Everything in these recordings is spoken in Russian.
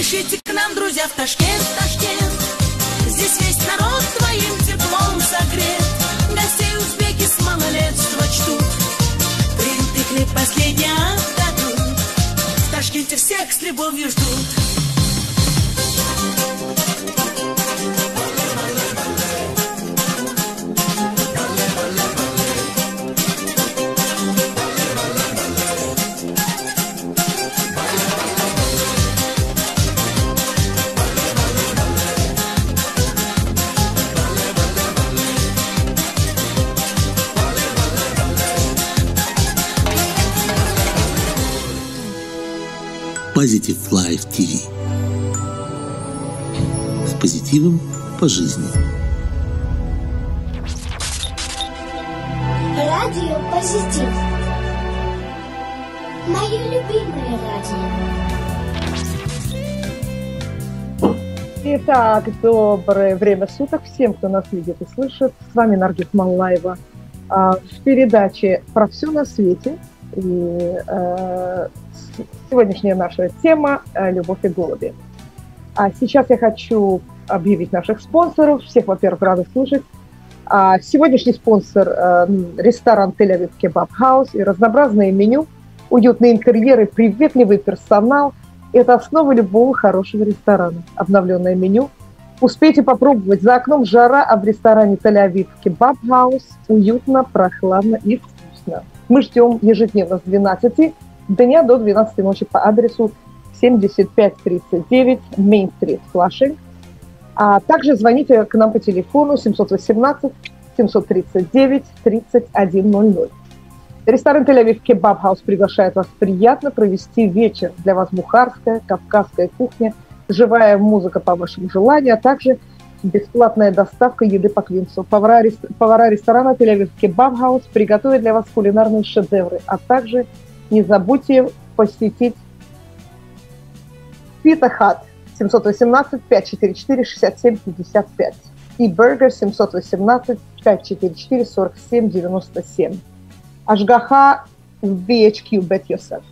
Спешите к нам, друзья, в Ташкент, Ташкент. Здесь весь народ твоим теплом согрет. Гостей узбеки с малолетства чтут. Принты хлеб последний отдадут. В Ташкенте всех с любовью ждут. Positive Life TV. С позитивом по жизни. Радио Позитив. Мое любимое радио. Итак, доброе время суток всем, кто нас видит и слышит. С вами Наргиз Маллаева а, в передаче «Про все на свете». И э, сегодняшняя наша тема э, «Любовь и голуби». А сейчас я хочу объявить наших спонсоров. Всех, во-первых, рада слушать. А сегодняшний спонсор э, ресторан Тель-Авив Кебаб Хаус и разнообразное меню, уютные интерьеры, приветливый персонал – это основа любого хорошего ресторана. Обновленное меню. Успейте попробовать. За окном жара, а в ресторане Тель-Авив Кебаб Хаус уютно, прохладно и вкусно. Мы ждем ежедневно с 12 дня до 12 ночи по адресу 7539 Main Street, Флашинг. А также звоните к нам по телефону 718 739 3100. Ресторан Тель-Авив Кебаб Хаус приглашает вас приятно провести вечер. Для вас бухарская, кавказская кухня, живая музыка по вашему желанию, а также бесплатная доставка еды по Квинсу. Повара, повара ресторана Тель-Авив Кебаб Хаус приготовят для вас кулинарные шедевры, а также не забудьте посетить Пита Хат 718 544 67 55 и Бургер 718 544 47 97. Ашгаха в BHQ Bet Yourself.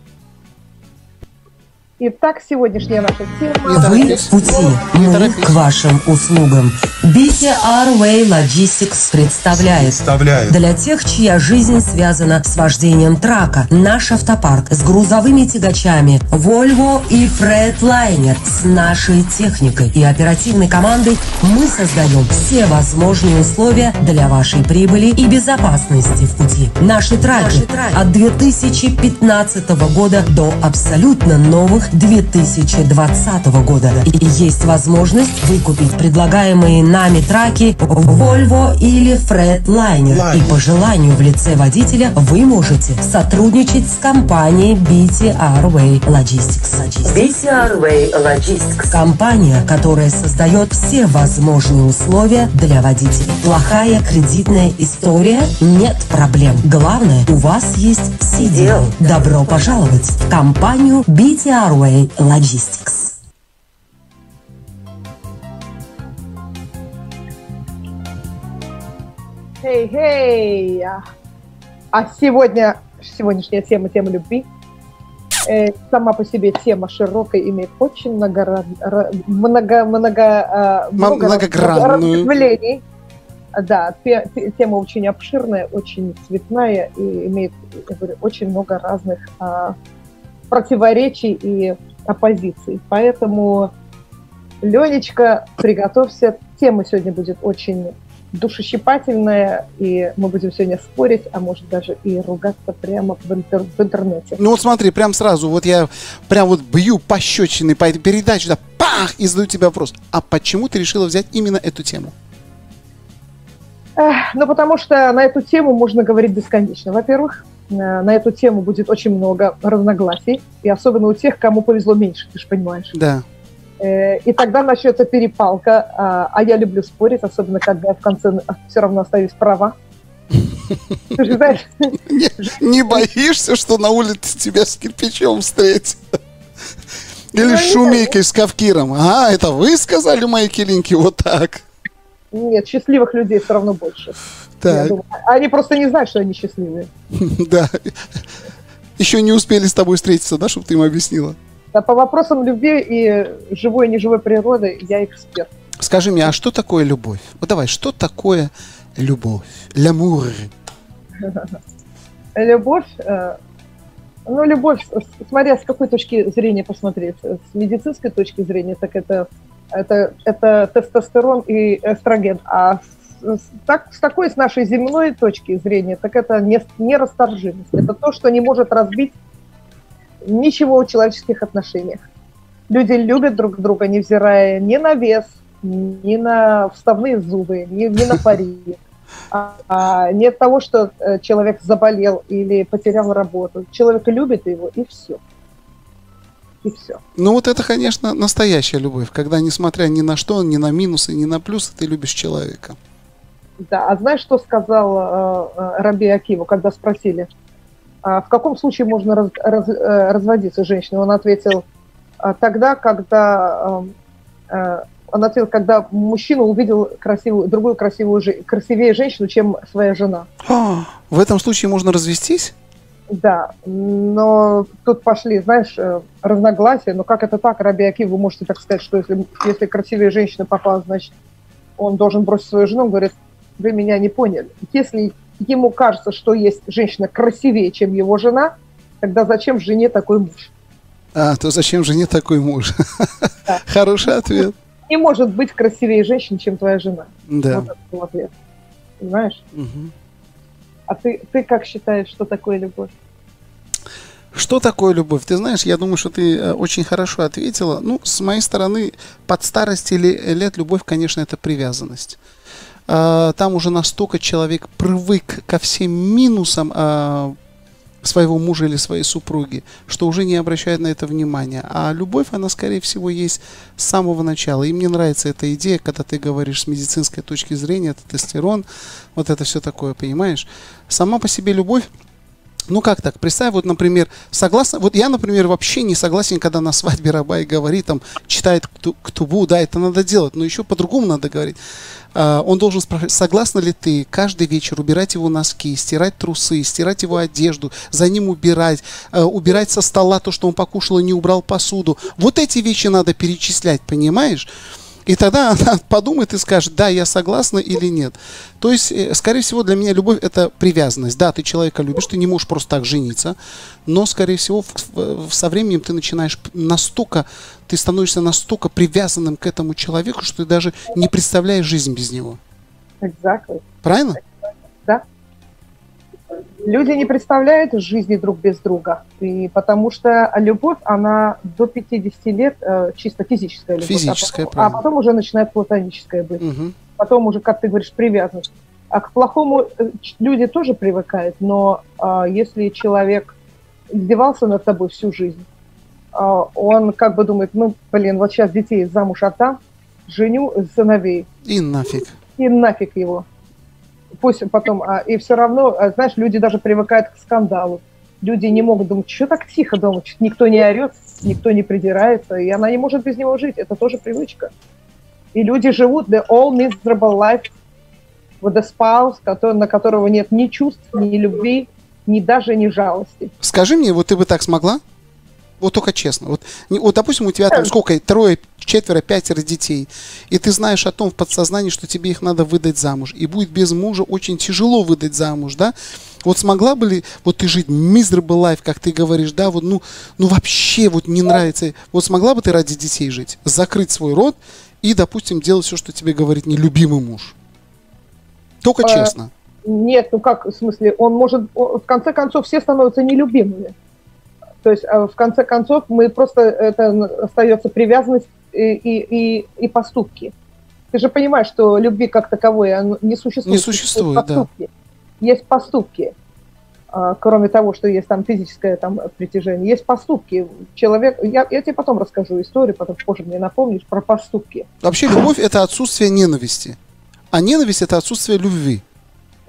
Итак, сегодняшняя наша тема. Вы в пути, мы к вашим услугам. BTR Way Logistics представляет Представляет. для тех, чья жизнь связана с вождением трака. Наш автопарк с грузовыми тягачами Volvo и Freightliner с нашей техникой и оперативной командой мы создаем все возможные условия для вашей прибыли и безопасности в пути. Наши траки от 2015 года до абсолютно новых 2020 года. И есть возможность выкупить предлагаемые нами траки Volvo или Freightliner. И по желанию в лице водителя вы можете сотрудничать с компанией BTR Way Logistics. BTR Way Logistics. Компания, которая создает все возможные условия для водителей. Плохая кредитная история? Нет проблем. Главное, у вас есть CDL. Добро пожаловать в компанию BTR Way Logistics. Хей-хей! А сегодня, сегодняшняя тема, тема любви. Э, сама по себе тема широкая, имеет очень много, ра- ра- много, много, э, много многогранную. разветвлений. Да, те- те- тема очень обширная, очень цветная и имеет, я говорю, очень много разных а, противоречий и оппозиций. Поэтому, Ленечка, приготовься. Тема сегодня будет очень душещипательная, и мы будем сегодня спорить, а может даже и ругаться прямо в, интер- в интернете. Ну вот смотри, прям сразу, вот я прям вот бью пощечины по этой передаче, да, пах, и задаю тебе вопрос. А почему ты решила взять именно эту тему? Эх, Ну, потому что на эту тему можно говорить бесконечно. Во-первых, на эту тему будет очень много разногласий, и особенно у тех, кому повезло меньше, ты же понимаешь. Да. Э, И тогда начнется перепалка, а а я люблю спорить, особенно когда я в конце все равно остаюсь права. Ты же знаешь, Не, не боишься, что на улице тебя с кирпичом встретят? Или Ну, с не шумейкой, с кавкиром. А, это вы сказали, мои килинки, вот так. нет, счастливых людей все равно больше. Думаю. Они просто не знают, что они счастливые. да. Еще не успели с тобой встретиться, да, чтобы ты им объяснила? Да, по вопросам любви и живой и неживой природы я эксперт. Скажи мне, а что такое любовь? Вот давай, что такое любовь? L'amur. Любовь, э, ну, любовь, смотря с какой точки зрения посмотреть. С медицинской точки зрения, так это, это, это тестостерон и эстроген. А с- так, с такой, с нашей земной точки зрения, так это не, нерасторжимость. Это то, что не может разбить ничего в человеческих отношениях. Люди любят друг друга, невзирая ни на вес, ни на вставные зубы, ни, ни на пари. А, а, не от того, что э, человек заболел или потерял работу. Человек любит его, и все. И все. Ну вот это, конечно, настоящая любовь, когда несмотря ни на что, ни на минусы, ни на плюсы, ты любишь человека. Да, а знаешь, что сказал э, э, Раби Акиву, когда спросили, а в каком случае можно раз- раз- э, разводиться женщиной? Он ответил, «А тогда, когда э, э, он ответил, когда мужчина увидел красивую, другую красивую, красивее женщину, чем своя жена. А, в этом случае можно развестись? Да, но тут пошли, знаешь, э, разногласия. Но как это так, Раби Акив, вы можете так сказать, что если, если красивая женщина попала, значит, он должен бросить свою жену? Он говорит, вы меня не поняли. Если ему кажется, что есть женщина красивее, чем его жена, тогда зачем жене такой муж? А, то зачем же не такой муж? Да. Хороший ответ. Не может быть красивее женщин, чем твоя жена. Да. Вот это был ответ. Понимаешь? Мгм. А ты, ты как считаешь, что такое любовь? Что такое любовь? Ты знаешь, я думаю, что ты э, очень хорошо ответила. Ну, с моей стороны, под старость или лет любовь, конечно, это привязанность. А, Там уже настолько человек привык ко всем минусам а, своего мужа или своей супруги, что уже не обращает на это внимания. А любовь, она, скорее всего, есть с самого начала. И мне нравится эта идея, когда ты говоришь с медицинской точки зрения, это тестостерон, вот это все такое, понимаешь? Сама по себе любовь, ну как так? Представь, вот, например, согласно, вот я, например, вообще не согласен, когда на свадьбе Рабай говорит, там, читает кту- ктубу, да, это надо делать, но еще по-другому надо говорить. А, он должен спрашивать, согласна ли ты каждый вечер убирать его носки, стирать трусы, стирать его одежду, за ним убирать, э, убирать со стола то, что он покушал и не убрал посуду. Вот эти вещи надо перечислять, понимаешь? И тогда она подумает и скажет, да, я согласна или нет. То есть, э, скорее всего, для меня любовь это привязанность. Да, ты человека любишь, ты не можешь просто так жениться, но, скорее всего, в- со временем ты начинаешь настолько, ты становишься настолько привязанным к этому человеку, что ты даже не представляешь жизнь без него. Exactly. Правильно? Люди не представляют жизни друг без друга. И потому что любовь, она до 50 лет э, чисто физическая любовь. Физическая, а потом, а правильно. потом уже начинает платоническая быть. Мгм. Потом уже, как ты говоришь, привязанность. А к плохому э, люди тоже привыкают, но а, если человек издевался над тобой всю жизнь, а, он как бы думает, ну, блин, вот сейчас детей замуж отдам, женю сыновей, И нафиг. и нафиг его. Пусть потом, а, и все равно, а, знаешь, люди даже привыкают к скандалу. Люди не могут думать, что так тихо дома, чё никто не орет, никто не придирается, и она не может без него жить. Это тоже привычка. И люди живут the all miserable life with a spouse, который, на которого нет ни чувств, ни любви, ни даже ни жалости. Скажи мне, вот ты бы так смогла? Вот только честно. Вот, не- вот допустим, у тебя там сколько, трое, четверо, пятеро детей, и ты знаешь о том в подсознании, что тебе их надо выдать замуж, и будет без мужа очень тяжело выдать замуж, да? Вот смогла бы ли вот ты жить miserable life, как ты говоришь, да, вот ну, ну вообще вот не нравится. Вот смогла бы ты ради детей жить, закрыть свой рот и, допустим, делать все, что тебе говорит нелюбимый муж? Только Э, честно. Нет, ну как, в смысле, он может, в конце концов, все становятся нелюбимыми. То есть, э, в конце концов, мы просто, это остается привязанность и, и, и, и поступки. Ты же понимаешь, что любви как таковой не существует. Не существует, да. поступки. Есть поступки. А, Кроме того, что есть там физическое там, притяжение, есть поступки. Человек, я, я тебе потом расскажу историю, потом позже мне напомнишь про поступки. Вообще любовь это отсутствие ненависти, а ненависть это отсутствие любви.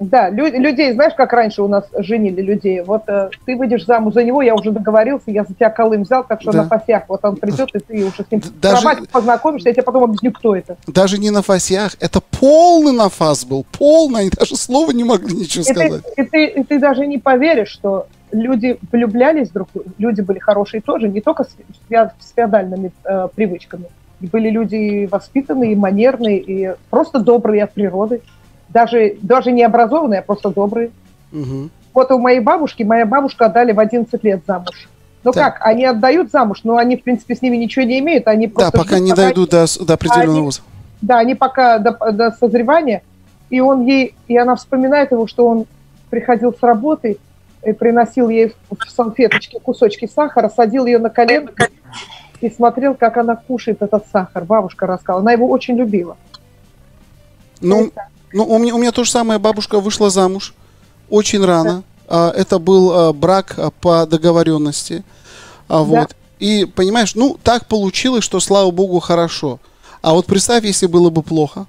Да, лю- людей, знаешь, как раньше у нас женили людей? Вот э, ты выйдешь замуж за него, я уже договорился, я за тебя колым взял, так что Да. на фасях вот он придет, и ты уже с ним даже- познакомишься, я тебе потом объясню, кто это. Даже не на фасях, это полный нафас был, полный, они даже слова не могли ничего И ты, сказать. и, ты, и ты даже не поверишь, что люди влюблялись друг в друга, люди были хорошие тоже, не только с, с феодальными э, привычками. Были люди воспитанные, и манерные, и просто добрые от природы. Даже, даже не образованные, а просто добрые. Мгм. Вот у моей бабушки, моя бабушка отдали в 11 лет замуж. Ну Так. как, они отдают замуж, но они, в принципе, с ними ничего не имеют, они Да, просто пока ждут, не дойдут до, до определенного Они- возраста. Да, они пока до, до созревания, и он ей, и она вспоминает его, что он приходил с работы и приносил ей в салфеточке кусочки сахара, садил ее на колено и смотрел, как она кушает этот сахар. Бабушка рассказала, она его очень любила. Ну, ну у, меня, у меня то же самое. Бабушка вышла замуж очень рано. А, это был а, брак а, по договоренности. А, вот. И понимаешь, ну так получилось, что слава богу хорошо. А вот представь, если было бы плохо.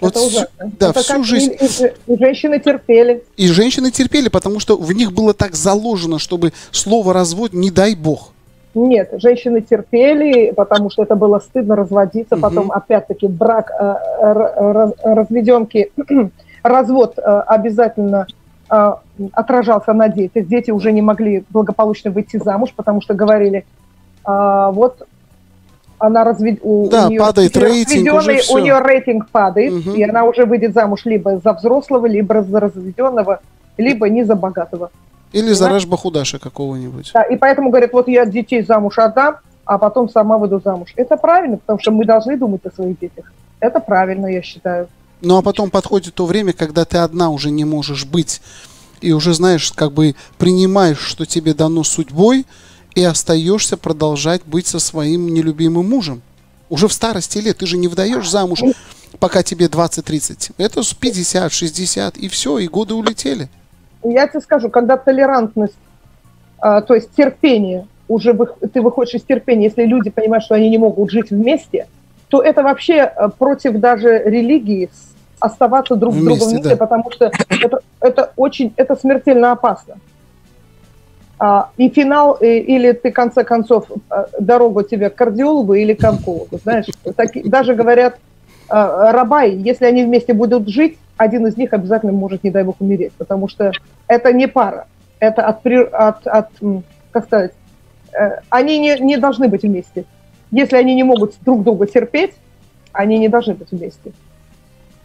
Вот это ужасно. да, Это всю жизнь. И, и- и женщины терпели. И женщины терпели, потому что в них было так заложено, чтобы слово развод, не дай бог. Нет, женщины терпели, потому что это было стыдно разводиться. Потом, опять-таки, брак э, разведенки, развод э, обязательно э, отражался на детях. Дети уже не могли благополучно выйти замуж, потому что говорили, вот она развед... у, Да, у неё падает рейтинг, уже у нее рейтинг падает, Мгм. и она уже выйдет замуж либо за взрослого, либо за разведенного, либо не за богатого. Или Да. Рашбахудаша какого-нибудь. Да, и поэтому говорят, вот я детей замуж отдам, а потом сама выйду замуж. Это правильно, потому что мы должны думать о своих детях. Это правильно, я считаю. Ну а потом подходит то время, когда ты одна уже не можешь быть. И уже знаешь, как бы принимаешь, что тебе дано судьбой, и остаешься продолжать быть со своим нелюбимым мужем. Уже в старости лет ты же не выдаешь замуж, пока тебе 20-30. Это с 50, 60, и все, и годы улетели. Я тебе скажу, когда толерантность, а, то есть терпение, уже вы- ты выходишь из терпения, если люди понимают, что они не могут жить вместе, то это вообще а, против даже религии оставаться друг с другом Вместе, вместе, да. потому что это, это очень, это смертельно опасно. А, и финал, э, или ты, в конце концов, э, дорогу тебе к кардиологу или к онкологу, знаешь. Таки- даже говорят, э, рабай, если они вместе будут жить, один из них обязательно может, не дай бог, умереть, потому что это не пара, это от, от, от, как сказать, э, они не, не должны быть вместе. Если они не могут друг друга терпеть, они не должны быть вместе.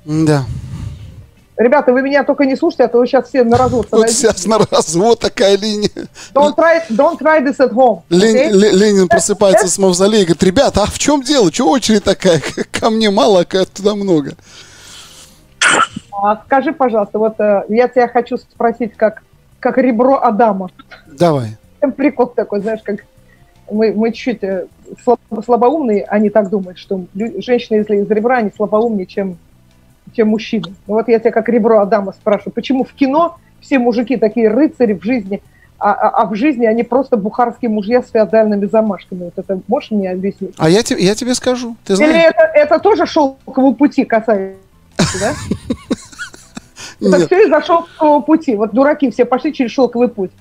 Да. Ребята, вы меня только не слушайте, а то вы сейчас все на развод Вот сейчас на развод такая линия. Don't try, don't try this at home. Лен- okay? Ле- Ленин просыпается с мавзолея и говорит, ребята, а в чем дело? Чего очередь такая? Ко мне мало, а туда много. А скажи, пожалуйста, вот э, я тебя хочу спросить, как, как ребро Адама. Давай. Прикол такой, знаешь, как мы, мы чуть э, слабо- слабоумные, они так думают, что женщины, если из ребра, они слабоумнее, чем, чем мужчины. Ну вот я тебя как ребро Адама спрашиваю, почему в кино все мужики такие рыцари в жизни, а, а- а в жизни они просто бухарские мужья с феодальными замашками? Вот это можешь мне объяснить? А я, тебе, я тебе скажу. Ты Или знаешь? это, это тоже шелкового пути касается, да? Это все из-за шелкового пути. Вот дураки все пошли через шелковый путь.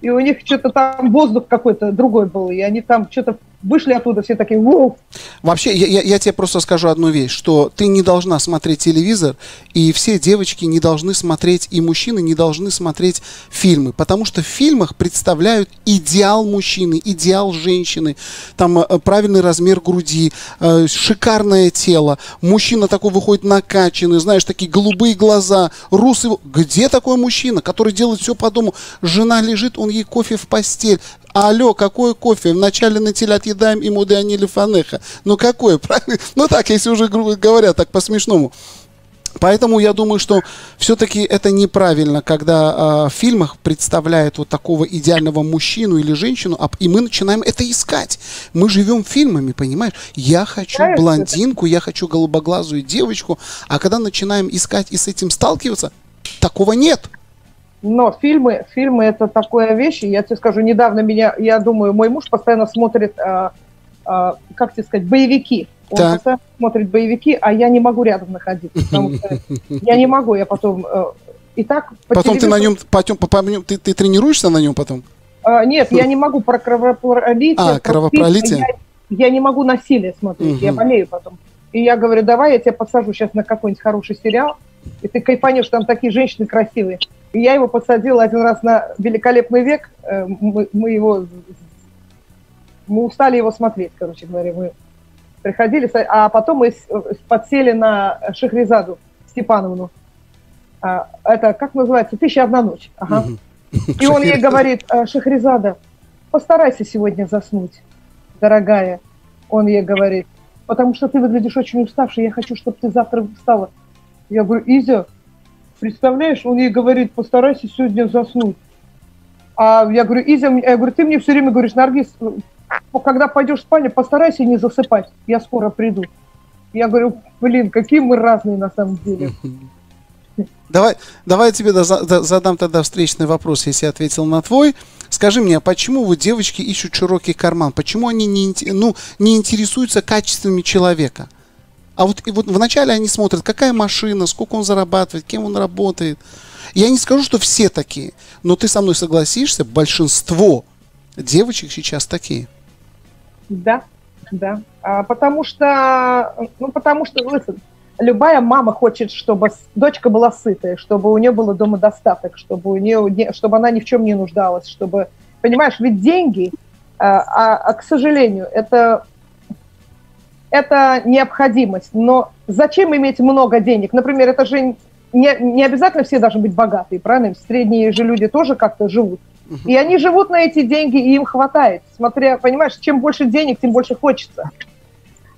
И у них что-то там воздух какой-то другой был. И они там что-то вышли оттуда все такие, воу, Вообще, я, я- я тебе просто скажу одну вещь, что ты не должна смотреть телевизор, и все девочки не должны смотреть, и мужчины не должны смотреть фильмы, потому что в фильмах представляют идеал мужчины, идеал женщины, там э, правильный размер груди, э, шикарное тело, мужчина такой выходит накачанный, знаешь, такие голубые глаза, русый. Где такой мужчина, который делает все по дому? Жена лежит, он ей кофе в постель. Алло, какой кофе? Вначале на теле отъедаем и муданили фанеха. Ну какой, правильно? Ну так, если уже грубо говоря, так по-смешному. Поэтому я думаю, что все-таки это неправильно, когда а, в фильмах представляют вот такого идеального мужчину или женщину, а, и мы начинаем это искать. Мы живем фильмами, понимаешь? Я хочу блондинку, я хочу голубоглазую девочку, а когда начинаем искать и с этим сталкиваться, такого нет. Но фильмы, фильмы это такая вещь, я тебе скажу, недавно меня, я думаю, мой муж постоянно смотрит, а, а, как тебе сказать, боевики. Он Так. постоянно смотрит боевики, а я не могу рядом находиться, потому что я не могу, я потом... э, И так по Потом ты на телевизору- нем, потом, по- по нем- ты, ты тренируешься на нем потом? А, Нет, я не могу про кровопролитие. А, про кровопролитие. Я, я не могу насилие смотреть, я Мгм. болею потом. И я говорю, давай я тебя подсажу сейчас на какой-нибудь хороший сериал, и ты кайфанешь, там такие женщины красивые. И я его посадила один раз на великолепный век. Э, Мы, мы его... Мы устали его смотреть, короче говоря. Мы приходили, а потом мы подсели на Шахризаду Степановну. А, Это, как называется, «Тысяча одна ночь». Ага. И он ей говорит, «А, Шахризада, постарайся сегодня заснуть, дорогая. Он ей говорит, потому что ты выглядишь очень уставшей, я хочу, чтобы ты завтра встала. Я говорю, Изя, представляешь, он ей говорит, постарайся сегодня заснуть. А я говорю, Изя, я говорю, ты мне все время говоришь, Наргиз, ну, когда пойдешь в спальню, постарайся не засыпать, я скоро приду. Я говорю, блин, какие мы разные на самом деле. Давай, давай я тебе да- за- да- задам тогда встречный вопрос, если я ответил на твой. Скажи мне, а почему вот девочки ищут широкий карман? Почему они не, ну, не интересуются качествами человека? А вот, и вот вначале они смотрят, какая машина, сколько он зарабатывает, кем он работает. Я не скажу, что все такие, но ты со мной согласишься, большинство девочек сейчас такие. Да, да. А, потому что, ну, потому что, listen, любая мама хочет, чтобы дочка была сытая, чтобы у нее было дома достаток, чтобы у нее, не- чтобы она ни в чем не нуждалась, чтобы, понимаешь, ведь деньги, а, а, а, к сожалению, это это необходимость. Но зачем иметь много денег? Например, это же не, не обязательно все должны быть богатые, правильно? Средние же люди тоже как-то живут. И они живут на эти деньги, и им хватает. Смотря, понимаешь, чем больше денег, тем больше хочется.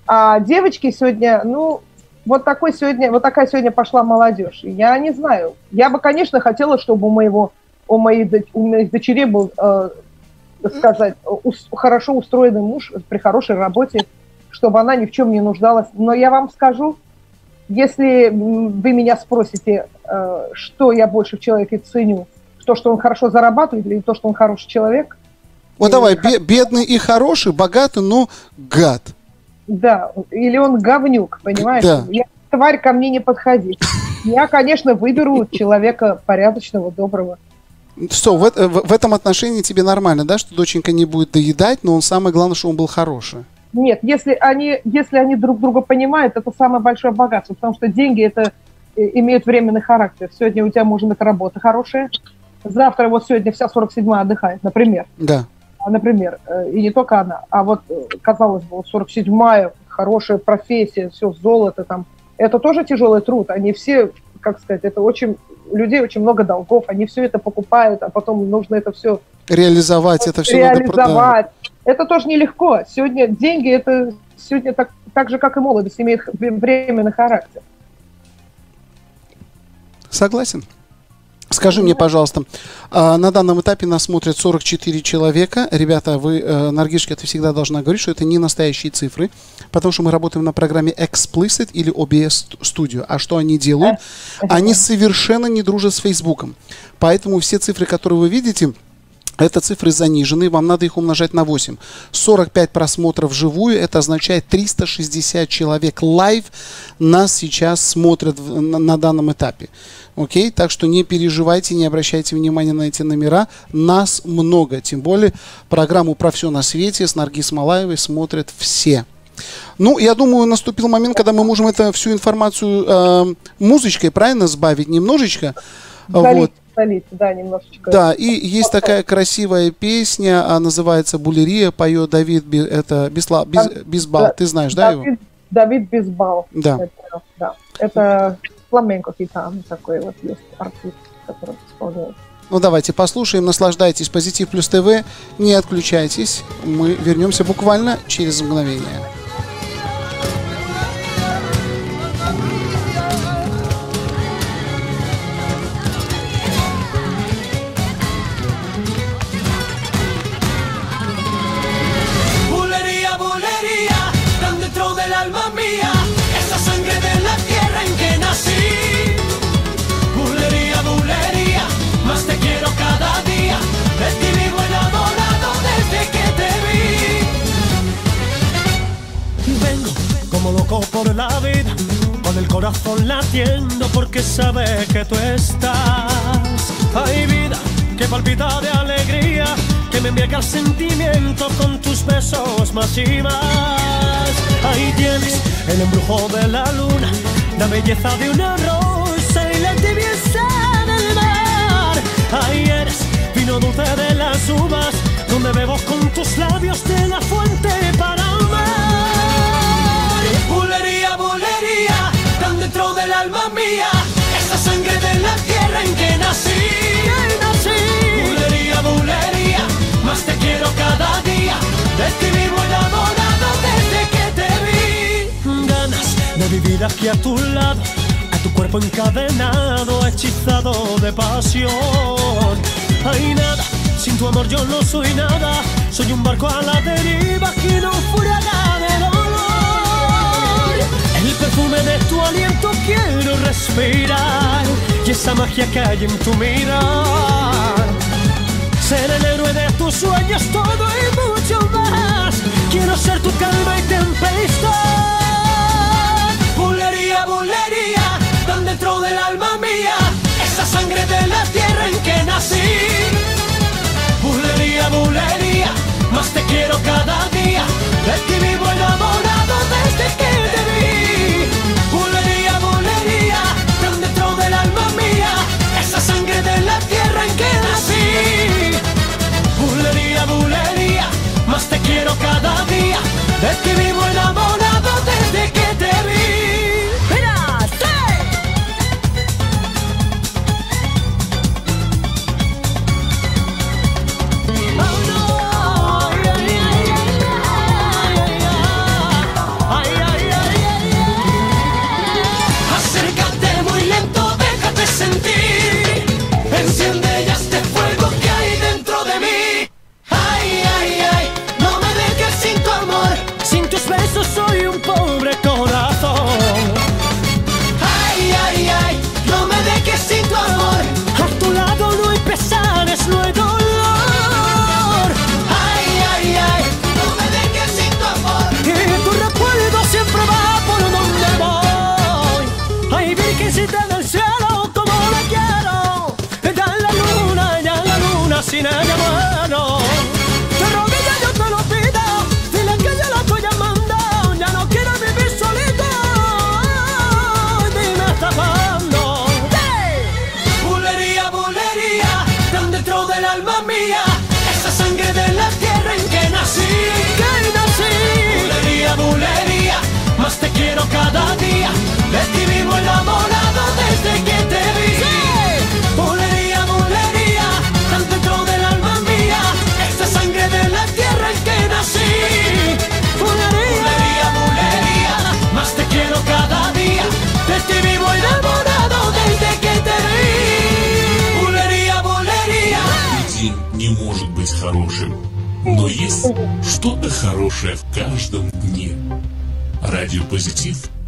А девочки сегодня, ну, вот такой сегодня, вот такая сегодня пошла молодежь. Я не знаю. Я бы, конечно, хотела, чтобы у моего, у моей, у моих дочерей был, э, сказать, ус- хорошо устроенный муж при хорошей работе, чтобы она ни в чем не нуждалась. Но я вам скажу, если вы меня спросите, э, что я больше в человеке ценю, то, что он хорошо зарабатывает, или то, что он хороший человек, Вот И давай, бе- бедный и хороший, богатый, но гад. да, или он говнюк, понимаешь? Да. Я, тварь, ко мне не подходи. Я, конечно, выберу человека порядочного, доброго. Что, в, э- в- в этом отношении тебе нормально, да, что доченька не будет доедать, но он самое главное, что он был хороший. Нет, если они, если они друг друга понимают, это самое большое богатство, потому что деньги это э, имеют временный характер. Сегодня у тебя может быть работа хорошая, завтра вот сегодня вся 47-я отдыхает, например. Да. А, Например, э, и не только она, а вот, э, казалось бы, вот 47-я, хорошая профессия, все, золото там, это тоже тяжелый труд. Они все, как сказать, это очень, людей очень много долгов, они все это покупают, а потом нужно это все Реализовать это все надо реализовать. Это тоже нелегко. Сегодня деньги, это сегодня так, так же, как и молодость, имеет временный характер. Согласен. Скажи мне, пожалуйста, а, на данном этапе нас смотрят 44 человека. Ребята, вы, э, Наргишка, ты всегда должна говорить, что это не настоящие цифры, потому что мы работаем на программе XSplit или OBS Studio. А что они делают? Они совершенно не дружат с Фейсбуком. Поэтому все цифры, которые вы видите, это цифры занижены, вам надо их умножать на 8. 45 просмотров вживую, это означает 360 человек live нас сейчас смотрят в- на, на данном этапе. Окей, так что не переживайте, не обращайте внимания на эти номера. Нас много, тем более программу «Про все на свете» с Наргиз Малаевой смотрят все. Ну, я думаю, наступил момент, когда мы можем эту всю информацию э, музычкой, правильно, сбавить немножечко. Вот. Солить, да, немножечко. Да, и есть такая красивая песня, а, называется «Булерия», поет Давид, это Бесла, Без- да, ты знаешь, да, его? Давид, Безбал. Да. Это, да. Это фламенко гитан такой вот есть артист, который исполняет. Ну давайте послушаем, наслаждайтесь. Позитив плюс ТВ, не отключайтесь. Мы вернемся буквально через мгновение. Por la vida, con el corazón latiendo porque sabe que tú estás. Hay vida que palpita de alegría, que me embriaga el sentimiento con tus besos más y más. Ahí tienes el embrujo de la luna, la belleza de una rosa y la tibieza del mar. Ay, eres vino dulce de las uvas, donde bebo con tus labios de la fuente para alma mía, esa sangre de la tierra en que nací. Bulería, bulería, más te quiero cada día, de ti vivo enamorado desde que te vi. Ganas de vivir aquí a tu lado, a tu cuerpo encadenado, hechizado de pasión. Hay nada, sin tu amor yo no soy nada, soy un barco a la deriva que no perfume de tu aliento quiero respirar y esa magia que hay en tu mirar. Ser el héroe de tus sueños, todo y mucho más. Quiero ser tu calma y tempestad. Bulería, bulería, tan dentro del alma mía, esa sangre de la tierra en que nací. Bulería, bulería, más te quiero cada día. De ti vivo enamorado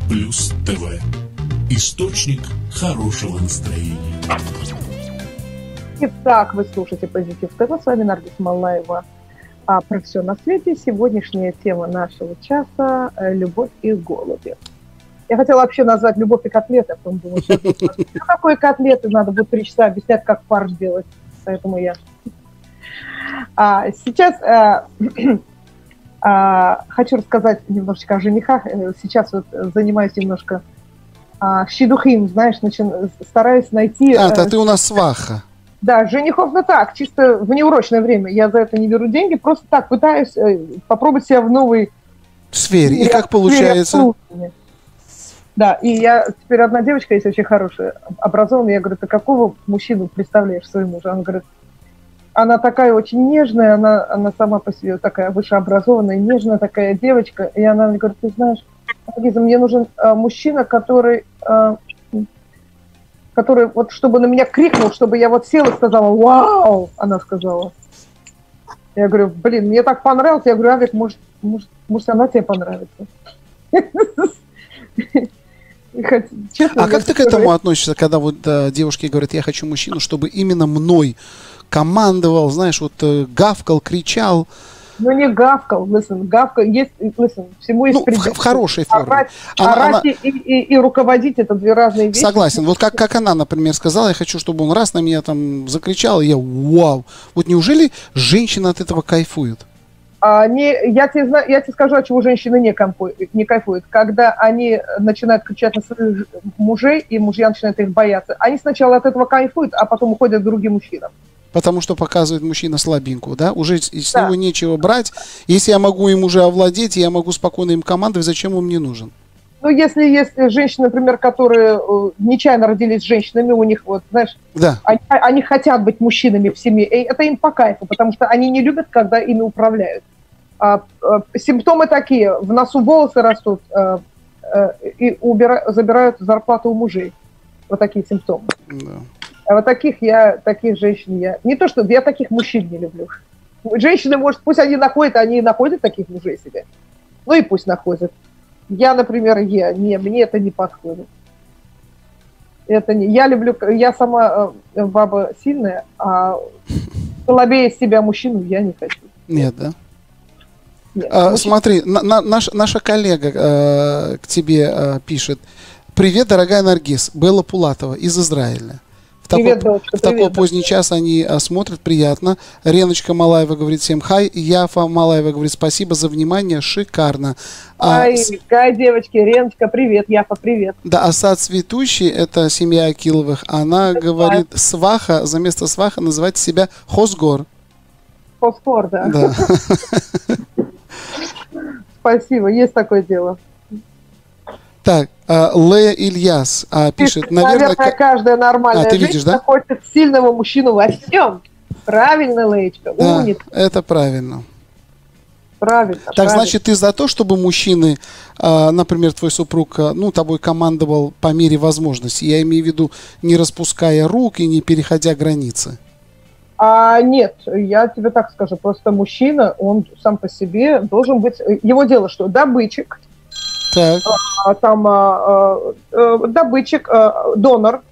плюс ТВ. Источник хорошего настроения. Итак, вы слушаете «Позитив ТВ», с вами Наргиз Малаева. А про все на свете. Сегодняшняя тема нашего часа э, – любовь и голуби. Я хотела вообще назвать «Любовь и котлеты», а потом думала, что такое котлеты, надо будет три часа объяснять, как фарш делать. Поэтому я... А, сейчас э, а, хочу рассказать немножечко о женихах. Э, Сейчас вот занимаюсь немножко а, щедухим, знаешь, начин- стараюсь найти... А, э, то ты у нас сваха. да, женихов, ну так, чисто в неурочное время. Я за это не беру деньги, просто так пытаюсь э, попробовать себя в новой сфере. И как получается? Да, и я теперь одна девочка есть очень хорошая, образованная. Я говорю, ты какого мужчину представляешь своему мужу? Она говорит, она такая очень нежная, она, она сама по себе такая вышеобразованная, нежная такая девочка. И она мне говорит, ты знаешь, Лиза, мне нужен э, мужчина, который, э, который вот чтобы на меня крикнул, чтобы я вот села и сказала, вау, она сказала. Я говорю, блин, мне так понравилось. Я говорю, Авик, может, может, может она тебе понравится. Хоть- честно, А как ты к этому относишься, когда вот э, девушки говорят, я хочу мужчину, чтобы именно мной командовал, знаешь, вот э, гавкал, кричал, Ну, не гавкал, listen, гавкал, есть, listen, всему есть ну, в, предел. в хорошей форме. Орать, Она- орать она- И, и, и руководить это две разные вещи. Согласен. Вот как, как она, например, сказала, я хочу, чтобы он раз на меня там закричал, и я вау. Вот неужели женщина от этого кайфует? А не, я, тебе, зна- я тебе скажу, от чего женщины не, кампу- не кайфуют. Когда они начинают кричать на своих мужей, и мужья начинают их бояться, они сначала от этого кайфуют, а потом уходят к другим мужчинам. Потому что показывает мужчина слабинку, да? Уже с, с Да. него нечего брать. Если я могу им уже овладеть, я могу спокойно им командовать, зачем он мне нужен? Ну, если есть женщины, например, которые э, нечаянно родились женщинами, у них вот, знаешь, Да. они, они хотят быть мужчинами в семье, и это им по кайфу, потому что они не любят, когда ими управляют. А, э, симптомы такие, в носу волосы растут э, э, и убира- забирают зарплату у мужей. Вот такие симптомы. да. А вот таких я, таких женщин я... Не то, что я таких мужчин не люблю. Женщины, может, пусть они находят, они находят таких мужей себе. Ну и пусть находят. Я, например, я, не, мне это не подходит. Это не, я люблю, я сама э, баба сильная, а слабее себя мужчину я не хочу. Нет, да? Нет. А, смотри, на- на- наш- наша коллега э, к тебе э, пишет. Привет, дорогая Наргиз. Белла Пулатова из Израиля. Привет, такой, дочка, в такой привет, поздний час они а, смотрят, приятно. Реночка Малаева говорит всем хай. Яфа Малаева говорит спасибо за внимание, шикарно. А, Ай, какая девочки, Реночка, привет, Яфа, привет. да, а сад цветущий, это семья Акиловых, она говорит, сваха, за место сваха называет себя Хосгор. Фосфор, да. Да. Спасибо, есть такое дело. Так, а, Лея Ильяс а, пишет, наверное, Наверное, ка- каждая нормальная А, ты видишь, да? хочет сильного мужчину во всем. Правильно, Леечка, да, умница, это правильно. правильно. Так, правильно. значит, ты за то, чтобы мужчины, а, например, твой супруг, ну, тобой командовал по мере возможности. Я имею в виду, не распуская рук и не переходя границы. А нет, я тебе так скажу, просто мужчина, он сам по себе должен быть... Его дело что? Добытчик, Так, а, там а, а, э, добытчик, а, донор,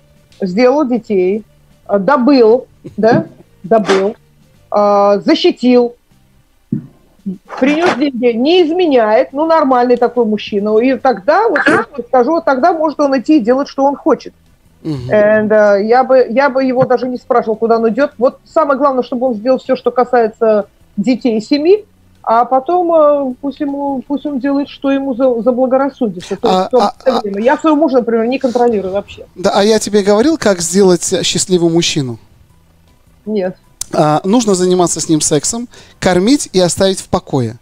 сделал детей, а, добыл, да, добыл, а, защитил, принес деньги, не изменяет, ну, нормальный такой мужчина. И тогда, вот я скажу, тогда может он идти и делать, что он хочет. And, э, я, бы, я бы его даже не спрашивал, куда он идет. Вот самое главное, чтобы он сделал все, что касается детей и семьи, а потом э, пусть, ему, пусть он делает, что ему за, заблагорассудится. То А- есть а- время. Я своего мужа, например, не контролирую вообще. Да, а я тебе говорил, как сделать счастливого мужчину? Нет. А, нужно заниматься с ним сексом, кормить и оставить в покое.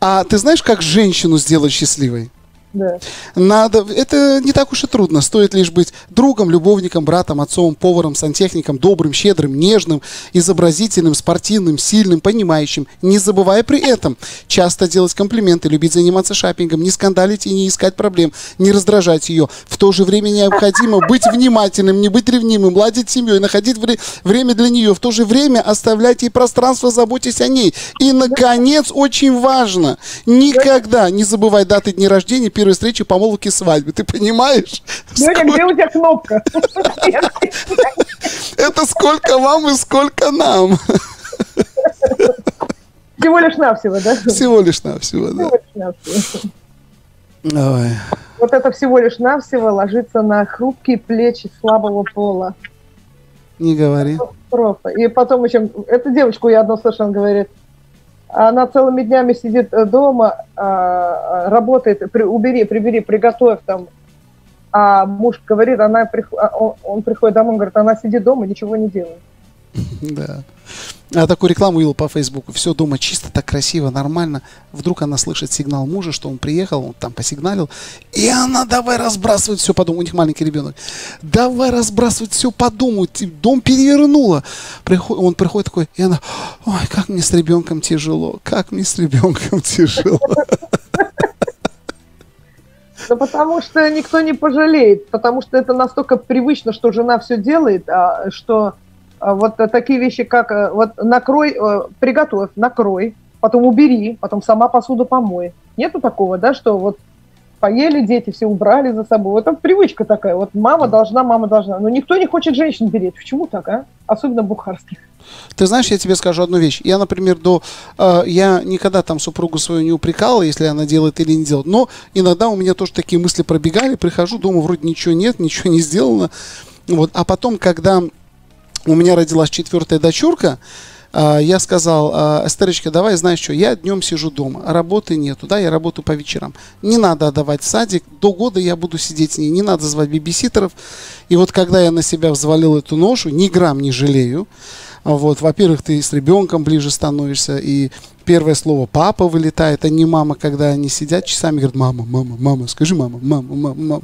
А ты знаешь, как женщину сделать счастливой? Да. Надо, это не так уж и трудно. Стоит лишь быть другом, любовником, братом, отцом, поваром, сантехником, добрым, щедрым, нежным, изобразительным, спортивным, сильным, понимающим, не забывая при этом часто делать комплименты, любить заниматься шопингом, не скандалить и не искать проблем, не раздражать ее. В то же время необходимо быть внимательным, не быть ревнимым, ладить семьей, находить вре- время для нее, в то же время оставлять ей пространство, заботьтесь о ней. И, наконец, очень важно, никогда не забывай даты дни рождения, первой встречи, помолвки, свадьбы. Ты понимаешь? Леня, где у тебя кнопка? Это сколько вам и сколько нам. Всего лишь навсего, да? Всего лишь навсего, да. Всего лишь навсего. Ой. Вот это всего лишь навсего ложится на хрупкие плечи слабого пола. Не говори. И потом еще, эту девочку я одно слышала, она говорит, она целыми днями сидит э, дома, а, а, работает, при- убери, прибери, приготовь там. А муж говорит, она а, он, он приходит домой, говорит, она сидит дома, ничего не делает. Да. А такую рекламу видел по Фейсбуку. Все дома чисто, так красиво, нормально. Вдруг она слышит сигнал мужа, что он приехал, он там посигналил. И она давай разбрасывать все по дому. У них маленький ребенок. Давай разбрасывать все по дому. Дом перевернула. Приход- он приходит такой, и она, ой, как мне с ребенком тяжело. Как мне с ребенком тяжело. Да потому что никто не пожалеет, потому что это настолько привычно, что жена все делает, а, что вот а, такие вещи, как а, вот накрой, э, приготовь, накрой, потом убери, потом сама посуду помой. Нету такого, да, что вот поели дети, все убрали за собой. Это привычка такая. Вот мама должна, мама должна. Но никто не хочет женщин беречь. Почему так, а? Особенно бухарских. Ты знаешь, я тебе скажу одну вещь. Я, например, до э, я никогда там супругу свою не упрекал, если она делает или не делает. Но иногда у меня тоже такие мысли пробегали. Прихожу, дома вроде ничего нет, ничего не сделано. Вот. А потом, когда у меня родилась четвертая дочурка, А, Я сказал, а, Эстерочка, давай, знаешь что, я днем сижу дома, работы нету, да, я работаю по вечерам. Не надо отдавать садик, до года я буду сидеть с ней, не надо звать бибиситеров. И вот когда я на себя взвалил эту ношу, ни грамм не жалею. А Вот, во-первых, ты с ребенком ближе становишься, и первое слово папа вылетает, а не мама, когда они сидят часами, говорят, мама, мама, мама, скажи мама, мама, мама, мама.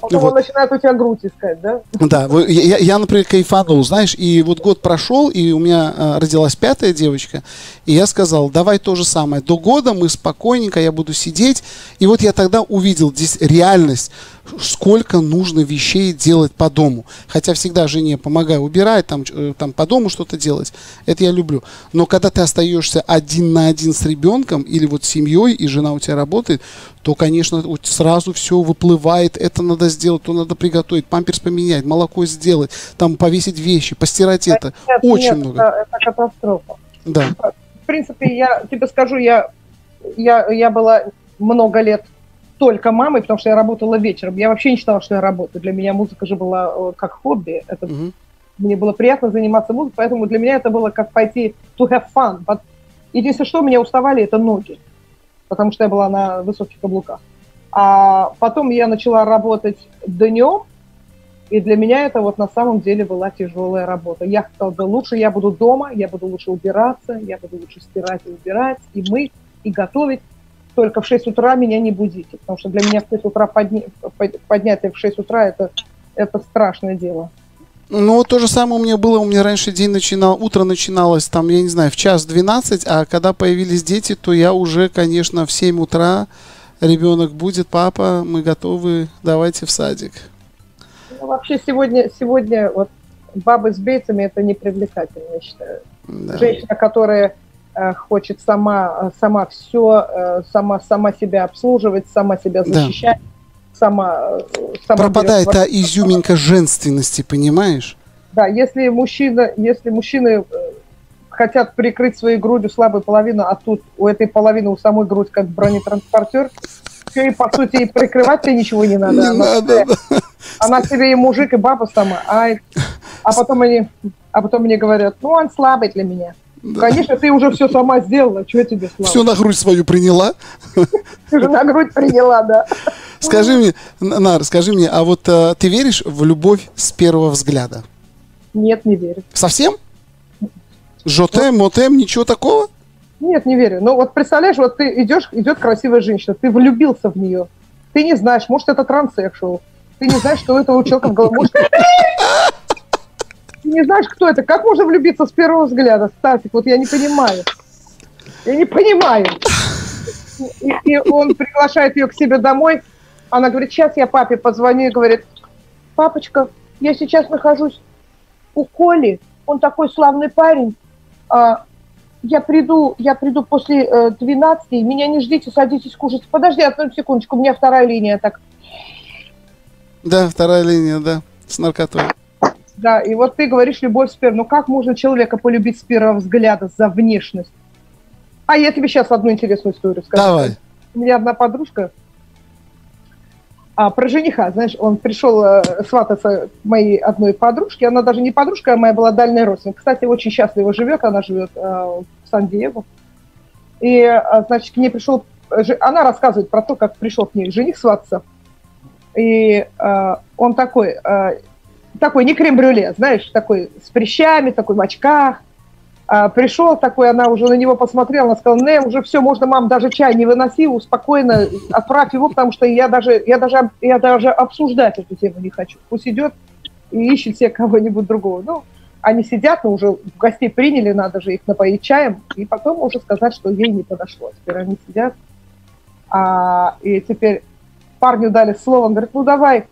Вот. он начинает у тебя грудь искать, да? Да, я- я, например, кайфанул, знаешь, и вот год прошел, и у меня а, родилась пятая девочка, и я сказал, давай то же самое, до года мы спокойненько, я буду сидеть, и вот я тогда увидел здесь реальность, сколько нужно вещей делать по дому, хотя всегда жене помогаю убирать, там, э, там по дому что-то делать, это я люблю, но когда ты остаешься один на один с ребенком или вот с семьей, и жена у тебя работает, то, конечно, вот сразу все выплывает, это надо сделать, то надо приготовить, памперс поменять, молоко сделать, там повесить вещи, постирать это, Нет, очень нет, много. Это, это катастрофа. Да. В принципе, я тебе скажу, я, я, я была много лет только мамой, потому что я работала вечером. Я вообще не считала, что я работаю. Для меня музыка же была э, как хобби. Это Мгм. мне было приятно заниматься музыкой, поэтому для меня это было как пойти to have fun. Вот Единственное, что меня уставали, это ноги, потому что я была на высоких каблуках. А потом я начала работать днем, и для меня это вот на самом деле была тяжелая работа. Я сказала, да лучше я буду дома, я буду лучше убираться, я буду лучше стирать и убирать, и мыть, и готовить. Только в 6 утра меня не будите, потому что для меня в 6 утра подня... под- поднятие в 6 утра это, это страшное дело. Ну, то же самое у меня было, у меня раньше день начинал, утро начиналось там, я не знаю, в час 12, а когда появились дети, то я уже, конечно, в 7 утра ребенок будет, папа, мы готовы, давайте в садик. Ну, вообще сегодня, сегодня вот бабы с бейцами это не привлекательно, я считаю. Да. Женщина, которая хочет сама, сама все, сама, сама себя обслуживать, сама себя Да. защищать, сама, э, сама Пропадает берет та изюминка женственности, понимаешь? Да, если мужчина, если мужчины э, хотят прикрыть своей грудью слабую половину, а тут у этой половины у самой грудь как бронетранспортер, все и по сути и прикрывать тебе ничего не надо. Не Она надо, тебе- да. Она тебе и мужик, и баба сама. Ай. А потом они, а потом мне говорят, ну он слабый для меня. Конечно, ты уже все сама сделала, что тебе слабый? Все на грудь свою приняла. Уже на грудь приняла, да. Скажи мне, Нар, скажи мне, а вот э, ты веришь в любовь с первого взгляда? Нет, не верю. Совсем? Жотем, мотем, ничего такого? Нет, не верю. Ну вот представляешь, вот ты идешь, идет красивая женщина, ты влюбился в нее. Ты не знаешь, может это транссекшуал. Ты не знаешь, что у этого человека в голове. Может, не знаешь, кто это. Как можно влюбиться с первого взгляда? Стасик, вот я не понимаю. Я не понимаю. И, и он приглашает ее к себе домой. Она говорит, сейчас я папе позвоню и говорит, папочка, я сейчас нахожусь у Коли, он такой славный парень, а, я приду, я приду после э, 12, меня не ждите, садитесь кушать. Подожди одну секундочку, у меня вторая линия, так. Да, вторая линия, да, с наркотой. Да, и вот ты говоришь любовь с первого. Ну как можно человека полюбить с первого взгляда за внешность? А я тебе сейчас одну интересную историю скажу. Давай. У меня одна подружка а, про жениха, знаешь, он пришел э, свататься к моей одной подружке, она даже не подружка, а моя была дальняя родственница. Кстати, очень счастливо живет, она живет э, в Сан-Диего. И, а, значит, к ней пришел, жи- она рассказывает про то, как пришел к ней жених свататься. И э, он такой, э, такой не крем-брюле, знаешь, такой с прыщами, такой в очках. А, пришел такой, она уже на него посмотрела, она сказала, не, уже все, можно, мам, даже чай не выноси, спокойно отправь его, потому что я даже, я даже, я даже обсуждать эту тему не хочу. Пусть идет и ищет себе кого-нибудь другого. Ну, они сидят, но уже гостей приняли, надо же их напоить чаем, и потом уже сказать, что ей не подошло. Теперь они сидят, а, и теперь парню дали слово, он говорит, ну давай,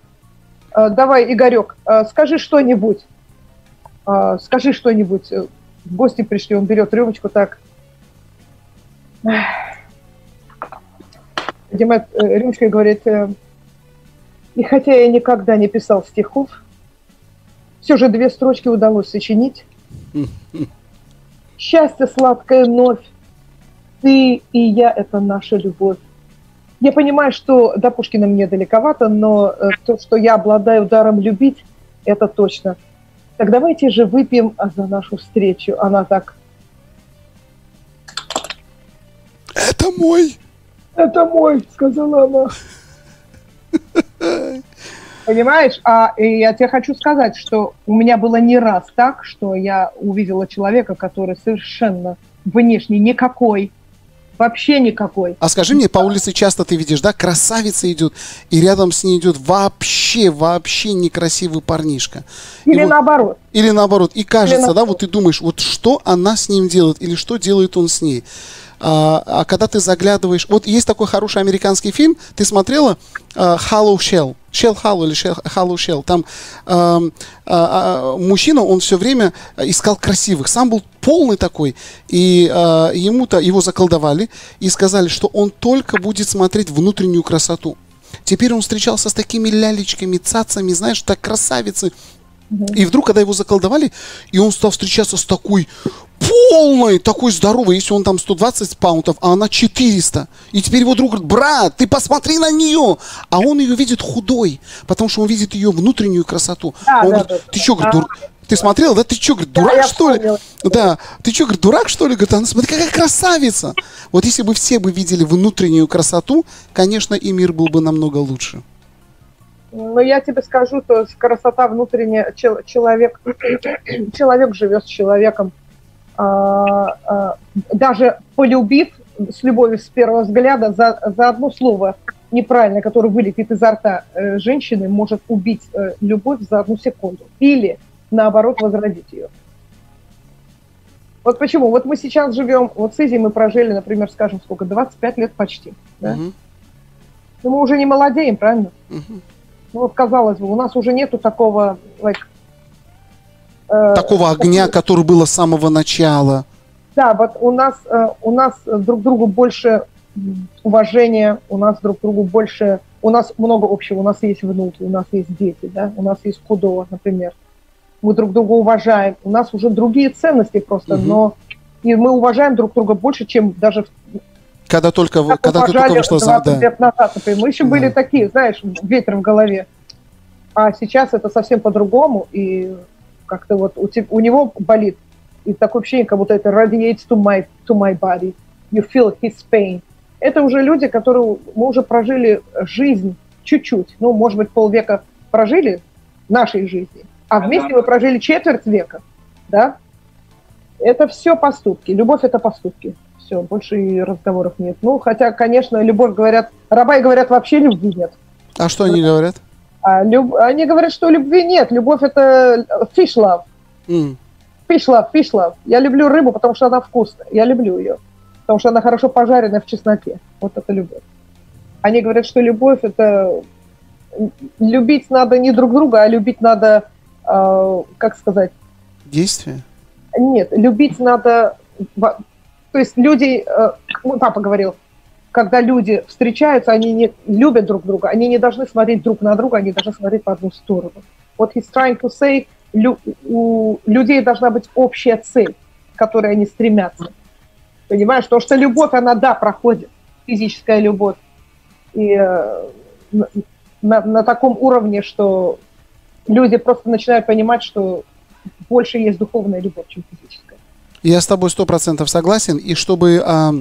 давай, Игорек, э, скажи что-нибудь, Э, скажи что-нибудь. Э, В гости пришли, он берет рюмочку так, поднимает э, рюмочку и говорит, э, и хотя я никогда не писал стихов, все же две строчки удалось сочинить. Счастье сладкое вновь, ты и я – это наша любовь. Я понимаю, что до Пушкина мне далековато, но э, то, что я обладаю даром любить, это точно. Так давайте же выпьем а, за нашу встречу. Она так... Это мой! Это мой, сказала она. Понимаешь? А я тебе хочу сказать, что у меня было не раз так, что я увидела человека, который совершенно внешне никакой, вообще никакой. А скажи мне, по улице часто ты видишь, да, красавица идет, и рядом с ней идет вообще, вообще некрасивый парнишка. И Или вот- наоборот. Или наоборот. И кажется, да, наоборот. вот ты думаешь, вот что она с ним делает, или что делает он с ней. А, а когда ты заглядываешь... Вот есть такой хороший американский фильм, ты смотрела а, Hollow Shell? Shell Hollow или Shell, Hollow Shell. Там ам, а, а, мужчина, он все время искал красивых. Сам был полный такой. И а, ему-то его заколдовали и сказали, что он только будет смотреть внутреннюю красоту. Теперь он встречался с такими лялечками, цацами, знаешь, так красавицы. И вдруг, когда его заколдовали, и он стал встречаться с такой полной, такой здоровой, если он там 120 паунтов, а она 400. И теперь его друг говорит, брат, ты посмотри на нее. А он ее видит худой, потому что он видит ее внутреннюю красоту. Да, он да, говорит, да, ты что, да. говорит, дур- ты смотрел, да? Ты что, говорит, Да, дурак, я что ли? Да. Ты что, говорит, дурак, что ли? Говорит, она, смотри, какая красавица. Вот если бы все бы видели внутреннюю красоту, конечно, и мир был бы намного лучше. Но я тебе скажу, то есть красота внутренняя, чел- человек, человек живет с человеком, а, а, даже полюбив с любовью с первого взгляда, за, за одно слово неправильное, которое вылетит изо рта э, женщины, может убить э, любовь за одну секунду. Или, наоборот, возродить ее. Вот почему? Вот мы сейчас живем, вот с Изи мы прожили, например, скажем, сколько, 25 лет почти. Да? Мгм, Но мы уже не молодеем, правильно? мгм. Ну, вот казалось бы, у нас уже нету такого, like, э, Такого огня, который было с самого начала. Да, вот у нас, э, у нас друг другу больше уважения, у нас друг другу больше, у нас много общего, у нас есть внуки, у нас есть дети, да, у нас есть худого, например. Мы друг друга уважаем, у нас уже другие ценности просто, Мгм. но и мы уважаем друг друга больше, чем даже в Когда только, вы- как когда ты только вышла 20 за... Да. лет назад, например. Мы еще Да. были такие, знаешь, ветер в голове. А сейчас это совсем по-другому, и как-то вот у, те- у него болит, и такое ощущение, как будто это radiates to my, to my body. You feel his pain. Это уже люди, которые мы уже прожили жизнь чуть-чуть, ну, может быть, полвека прожили нашей жизни, а вместе мы прожили четверть века, да? Это все поступки. Любовь – это поступки. Все, больше и разговоров нет. Ну, хотя, конечно, любовь, говорят, рабай говорят, вообще любви нет. А что они говорят? А люб- Они говорят, что любви нет. Любовь – это fish love. М, Fish love, fish love. Я люблю рыбу, потому что она вкусная. Я люблю ее. Потому что она хорошо пожарена в чесноке. Вот это любовь. Они говорят, что любовь – это... Любить надо не друг друга, а любить надо, э, как сказать, Действие? Нет, любить надо... То есть люди, э, мой папа говорил, когда люди встречаются, они не любят друг друга, они не должны смотреть друг на друга, они должны смотреть в одну сторону. Вот he's trying to say, у людей должна быть общая цель, к которой они стремятся. Понимаешь, потому что любовь, она, да, проходит, физическая любовь. И э, на- на таком уровне, что люди просто начинают понимать, что больше есть духовная любовь, чем физическая. Я с тобой сто процентов согласен. И чтобы а,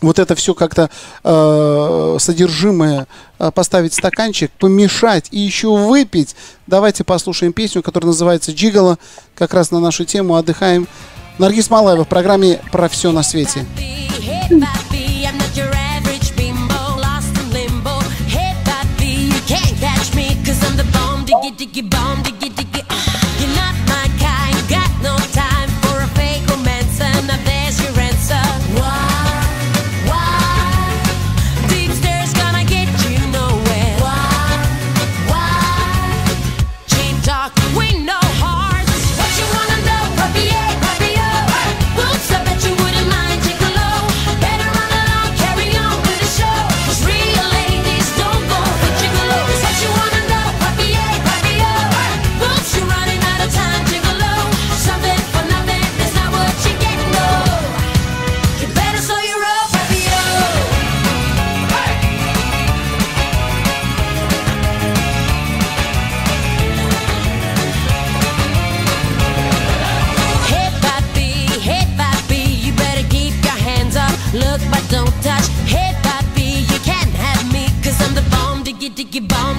вот это все как-то э, содержимое а, поставить в стаканчик, помешать и еще выпить, давайте послушаем песню, которая называется «Джигала». Как раз на нашу тему отдыхаем. Наргиз Малаева в программе «Про все на свете». keep on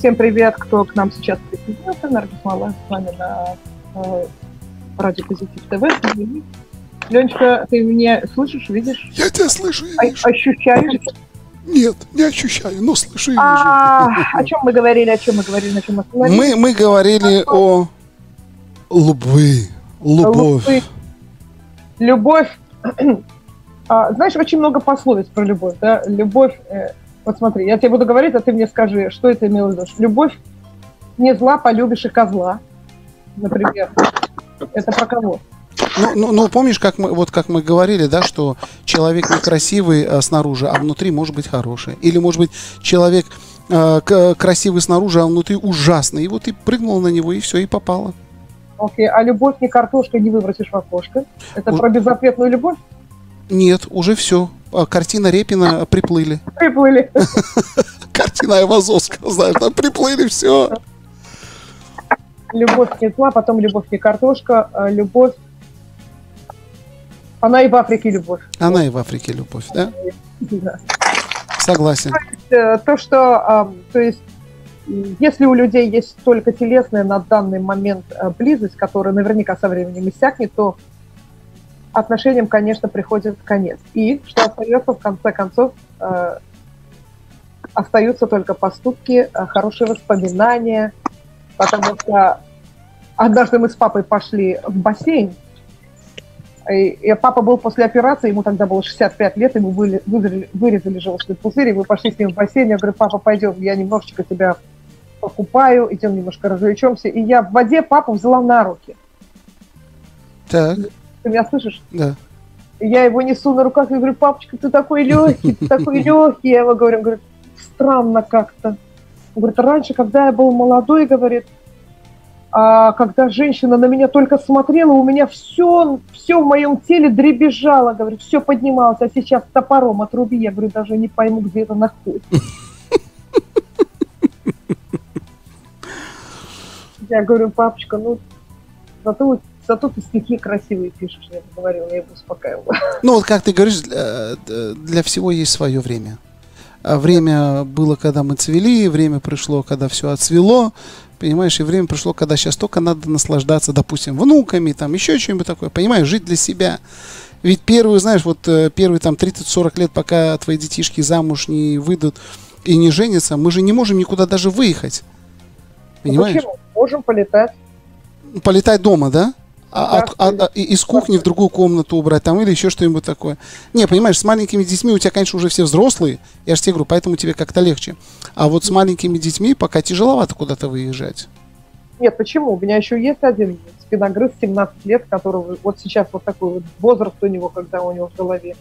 всем привет, кто к нам сейчас присоединился. Наргиз Малаев с вами на э, радио Позитив ТВ. Ленечка, ты меня слышишь, видишь, Я тебя слышу и а- вижу. ощущаешь? Нет, не ощущаю, но слышу и вижу. А, о чем мы говорили, о чем мы говорили, на чем остановились? Мы, мы говорили о любви, любовь. Любовь. Любовь. А, знаешь, очень много пословиц про любовь, да? Любовь, э, вот смотри, я тебе буду говорить, а ты мне скажи, что это имело в виду. Любовь не зла, полюбишь и козла, например. Это про кого? Ну, ну, ну, помнишь, как мы, вот как мы говорили, да, что человек некрасивый а, снаружи, а внутри может быть хороший. Или, может быть, человек к- красивый снаружи, а внутри ужасный. И вот ты прыгнул на него, и все, и попало. Окей, а любовь не картошка, не выбросишь в окошко. Это У- про безответную любовь? Нет, уже все. Картина Репина приплыли. Приплыли. Картина Айвазовского, знаешь, там приплыли, все. Любовь не зла, потом любовь не картошка, а любовь... Она и в Африке любовь. Она и в Африке любовь, да? Да. Согласен. Э, То, что, ам, то есть, если у людей есть только телесная на данный момент э, близость, которая наверняка со временем иссякнет, то отношениям, конечно, приходит конец. И что остается в конце концов, э, остаются только поступки, э, хорошие воспоминания, потому что однажды мы с папой пошли в бассейн, и, и папа был после операции, ему тогда было 65 лет, ему выли- вырезали, вырезали желчный пузырь, и мы пошли с ним в бассейн. Я говорю, папа, пойдем, я немножечко тебя покупаю, идем немножко развлечемся. И я в воде папу взяла на руки. Так, Ты меня слышишь? да. Я его несу на руках, и говорю, папочка, ты такой легкий, ты такой легкий. Я его говорю, он говорит, странно как-то. Он говорит, раньше, когда я был молодой, говорит, а когда женщина на меня только смотрела, у меня все, все в моем теле дребезжало, говорит, все поднималось, а сейчас топором отруби, я говорю, даже не пойму, где это находится. Я говорю, папочка, ну, зато, зато ты стихи красивые пишешь, я говорила, я его успокаивала. Ну, вот как ты говоришь, э, д- для всего есть свое время. А Время было, когда мы цвели, время пришло, когда все отцвело, понимаешь, и время пришло, когда сейчас только надо наслаждаться, допустим, внуками, там, еще чем-нибудь такое, понимаешь, жить для себя. Ведь первые, знаешь, вот э, первые там 30-40 лет, пока твои детишки замуж не выйдут и не женятся, мы же не можем никуда даже выехать. Ну, Понимаешь? Почему? Можем полетать. Полетать дома, да? А, от- а- а- и- из кухни в другую комнату убрать там или еще что-нибудь такое. Не, понимаешь, с маленькими детьми у тебя, конечно, уже все взрослые, я же тебе говорю, поэтому тебе как-то легче. А вот с маленькими детьми пока тяжеловато куда-то выезжать. Нет, почему? У меня еще есть один спиногрыз 17 лет, которого вот сейчас вот такой вот возраст у него, когда у него в голове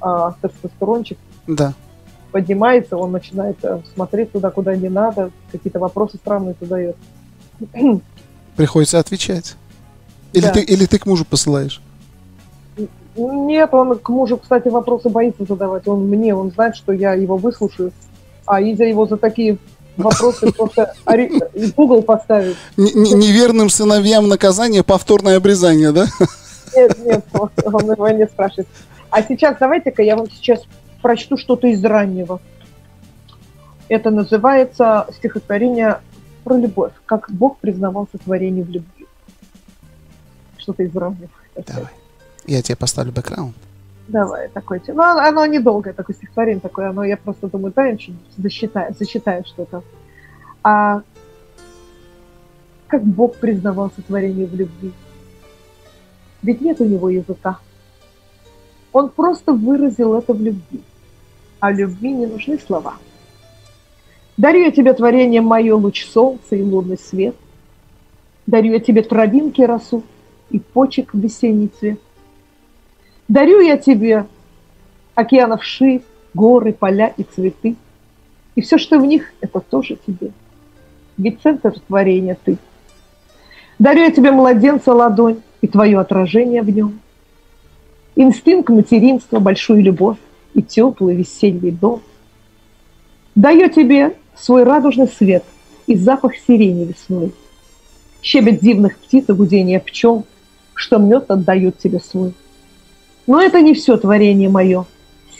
а, тестостерончик Да. поднимается, он начинает э, смотреть туда, куда не надо, какие-то вопросы странные задает. Приходится отвечать. Или, Да. ты, или ты к мужу посылаешь. Нет, он к мужу, кстати, вопросы боится задавать. Он мне, он знает, что я его выслушаю. А Изя его за такие вопросы просто в угол поставит. Неверным сыновьям наказание повторное обрезание, да? Нет, нет, он, он его не спрашивает. А сейчас давайте-ка я вам сейчас прочту что-то из раннего. Это называется стихотворение про любовь. Как Бог признавался творению в любви. Что-то из сказать. Давай. Я тебе поставлю бэкграунд. Давай, такое. те- Ну, оно, оно недолгое, такое стихотворение такое. Оно, я просто думаю, да, что засчитаю, засчитаю что-то. А как Бог признавался творению в любви? Ведь нет у него языка. Он просто выразил это в любви. А любви не нужны слова. Дарю я тебе творение мое, луч солнца и лунный свет. Дарю я тебе травинки росу и почек весенний цвет. Дарю я тебе океанов ширь, горы, поля и цветы. И все, что в них, это тоже тебе. Ведь центр творения ты. Дарю я тебе младенца ладонь и твое отражение в нем. Инстинкт материнства, большую любовь и теплый весенний дом. Даю тебе свой радужный свет и запах сирени весной. Щебет дивных птиц и гудение пчел, что мед отдают тебе свой. Но это не все творение мое.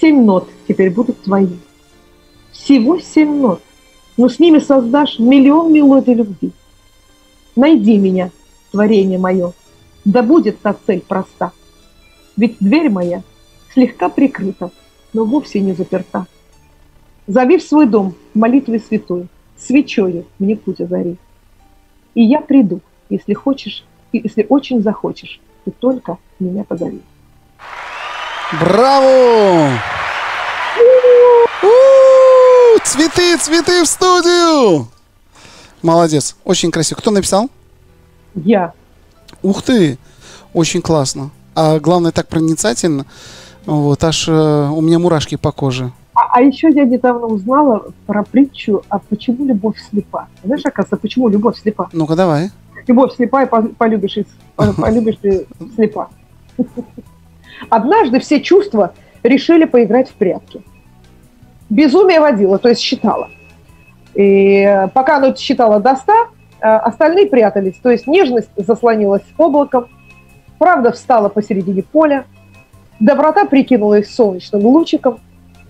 Семь нот теперь будут твои. Всего семь нот. Но с ними создашь миллион мелодий любви. Найди меня, творение мое. Да будет та цель проста. Ведь дверь моя слегка прикрыта, но вовсе не заперта. Зови в свой дом молитвой святой, свечою мне путь озари. И я приду, если хочешь, и если очень захочешь, ты только меня позови. Браво! Цветы, цветы в студию! Молодец, очень красиво. Кто написал? Я. Ух ты, очень классно. А главное, так проницательно. Вот, аж э, у меня мурашки по коже. А, а еще я недавно узнала про притчу, а почему любовь слепа. Знаешь, оказывается, почему любовь слепа? Ну-ка, давай. Любовь слепа и по- полюбишь, полюбишь ты слепа. Однажды все чувства решили поиграть в прятки. Безумие водила, то есть считала. И э, пока она считала до 100, э, остальные прятались. То есть нежность заслонилась облаком, правда встала посередине поля, доброта прикинулась солнечным лучиком,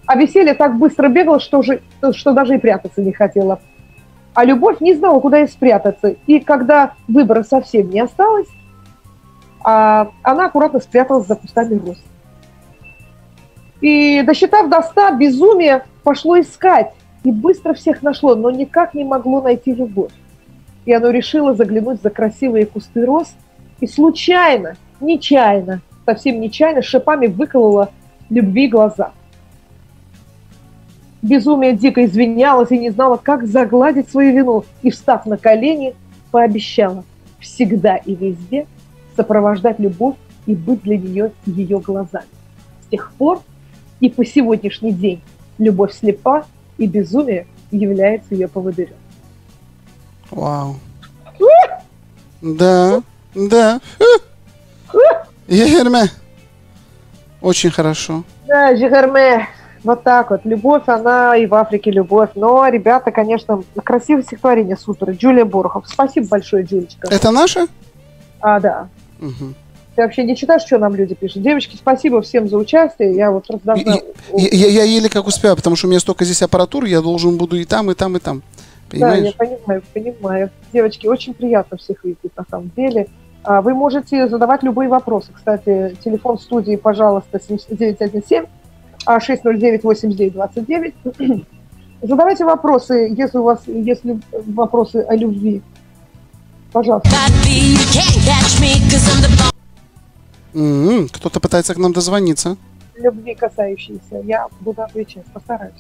а веселье так быстро бегало, что, же, что даже и прятаться не хотела. А любовь не знала, куда ей спрятаться. И когда выбора совсем не осталось, а, она аккуратно спряталась за кустами роз. И, досчитав до ста, безумие пошло искать. И быстро всех нашло, но никак не могло найти любовь. И оно решило заглянуть за красивые кусты роз и случайно, нечаянно, совсем нечаянно, шипами выколола любви глаза. Безумие дико извинялась и не знала, как загладить свою вину, и, встав на колени, пообещала всегда и везде сопровождать любовь и быть для нее ее глазами. С тех пор и по сегодняшний день любовь слепа, и безумие является ее поводырем. Вау. Да, да. Егерме. Очень хорошо. Да, Жигарме, вот так вот. Любовь, она и в Африке любовь. Но, ребята, конечно, красивое стихотворение, супер. Джулия Борохов. Спасибо большое, Джулечка. Это наше? А, да. Мгм. Ты вообще не читаешь, что нам люди пишут? Девочки, спасибо всем за участие. Я вот просто должна... Я, я- я еле как успею, потому что у меня столько здесь аппаратуры, я должен буду и там, и там, и там. Да, я Понимаешь? понимаю, понимаю. Девочки, очень приятно всех видеть на самом деле. А, Вы можете задавать любые вопросы. Кстати, телефон студии, пожалуйста, 7917 а, 609-8929. Задавайте вопросы, если у вас есть лю- вопросы о любви. Пожалуйста. М, Кто-то пытается к нам дозвониться. Любви касающиеся. Я буду отвечать, постараюсь.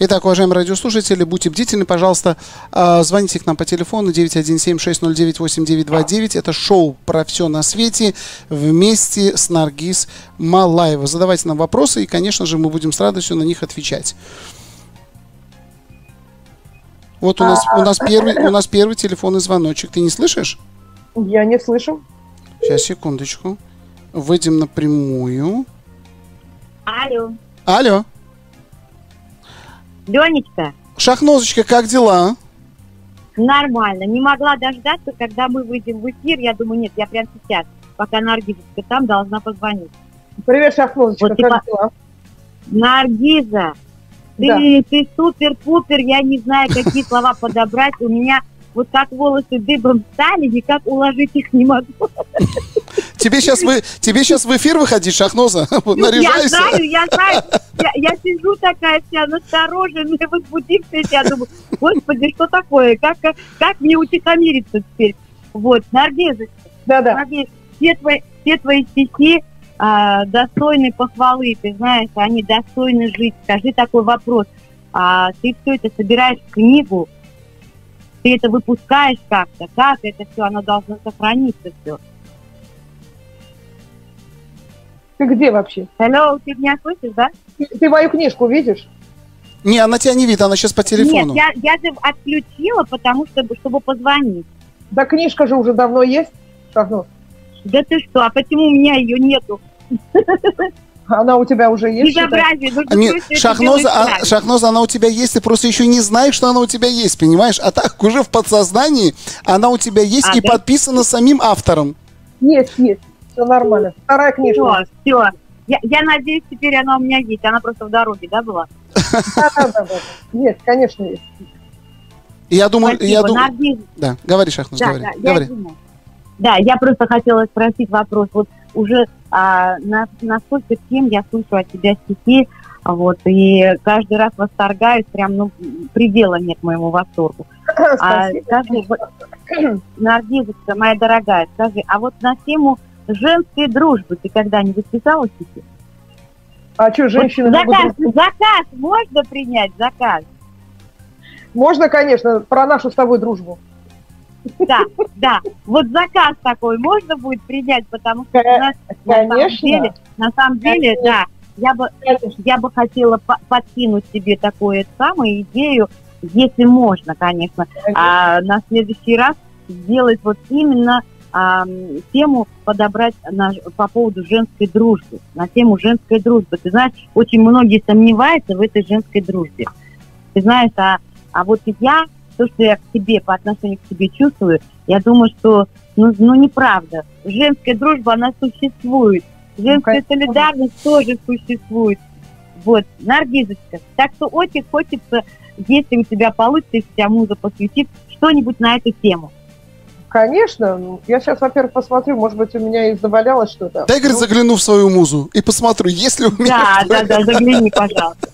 Итак, уважаемые радиослушатели, будьте бдительны, пожалуйста, а, звоните к нам по телефону 917-609-8929. Это шоу про все на свете вместе с Наргиз Малаева. Задавайте нам вопросы, и, конечно же, мы будем с радостью на них отвечать. Вот у нас, у нас, первый, у нас первый телефонный звоночек. Ты не слышишь? Я не слышу. Сейчас, секундочку. Выйдем напрямую. Алло, Алло. Ленечка, Шахнозочка, как дела? нормально. Не могла дождаться, когда мы выйдем в эфир. Я думаю, нет, я прямо сейчас, пока Наргизочка там, должна позвонить. Привет, Шахнозочка, Вот как типа- дела? Наргиза, ты, Да. ты супер-пупер, я не знаю, какие слова подобрать. У меня вот как волосы дыбом стали, никак уложить их не могу. Тебе сейчас, вы, тебе сейчас в эфир выходить, Шахноза? Я Наряжайся. знаю, я знаю. Я, я сижу такая вся настороженная, возбудившая. Я думаю, господи, что такое? Как, как, как мне утихомириться теперь? Вот, Наргизочка, Да-да. Наргиз, все твои, все твои стихи а, достойны похвалы, ты знаешь, они достойны жить. Скажи такой вопрос. А, ты все это собираешь в книгу, ты это выпускаешь как-то, как это все, оно должно сохраниться все. Ты где вообще? Hello, ты меня слышишь, да? Ты, ты мою книжку видишь? Не, она тебя не видит, она сейчас по телефону. Нет, я, я же отключила, потому что, чтобы позвонить. Да книжка же уже давно есть, Шахноз. Да ты что, а почему у меня ее нету? Она у тебя уже есть? Безобразие, ну не, что это Шахноза, а-? Шахноза, она у тебя есть, ты просто еще не знаешь, что она у тебя есть, понимаешь? А так уже в подсознании она у тебя есть А, и да? подписана самим автором. Есть, есть. Все нормально. Вторая книжка. Все, все. Я, я надеюсь, теперь она у меня есть. Она просто в дороге, да, была? Да-да-да. Есть, конечно, есть. Я думаю, я думаю... Да, говори, Шахноз, Да, говори. говори. Да, я просто хотела спросить вопрос. Вот уже а, на, на сколько тем я слышу от тебя стихи, вот, и каждый раз восторгаюсь, прям, ну, предела нет моему восторгу. А, скажи, вот, Наргизочка, моя дорогая, скажи, а вот на тему женской дружбы ты когда-нибудь писала стихи? А что, женщины Вот могут заказ, друг- заказ можно принять, заказ? Можно, конечно, про нашу с тобой дружбу. Да, да. Вот заказ такой можно будет принять, потому что у нас на самом Конечно. деле, на самом деле, да, я бы, я бы хотела по- подкинуть себе такую самую идею, если можно, конечно, а на следующий раз сделать вот именно а, тему подобрать на, по поводу женской дружбы, на тему женской дружбы. Ты знаешь, очень многие сомневаются в этой женской дружбе. Ты знаешь, а, а вот я, то, что я к тебе, по отношению к тебе чувствую, я думаю, что, ну, ну неправда. Женская дружба, она существует. Женская конечно. солидарность тоже существует. Вот, Наргизочка. Так что очень хочется, если у тебя получится, если тебя муза посвятит, что-нибудь на эту тему. Конечно. Ну, Я сейчас, во-первых, посмотрю, может быть, у меня и завалялось что-то. Дай, говорит, Ну, загляну в свою музу и посмотрю, есть ли у меня... Да, что-то. да, да, загляни, пожалуйста.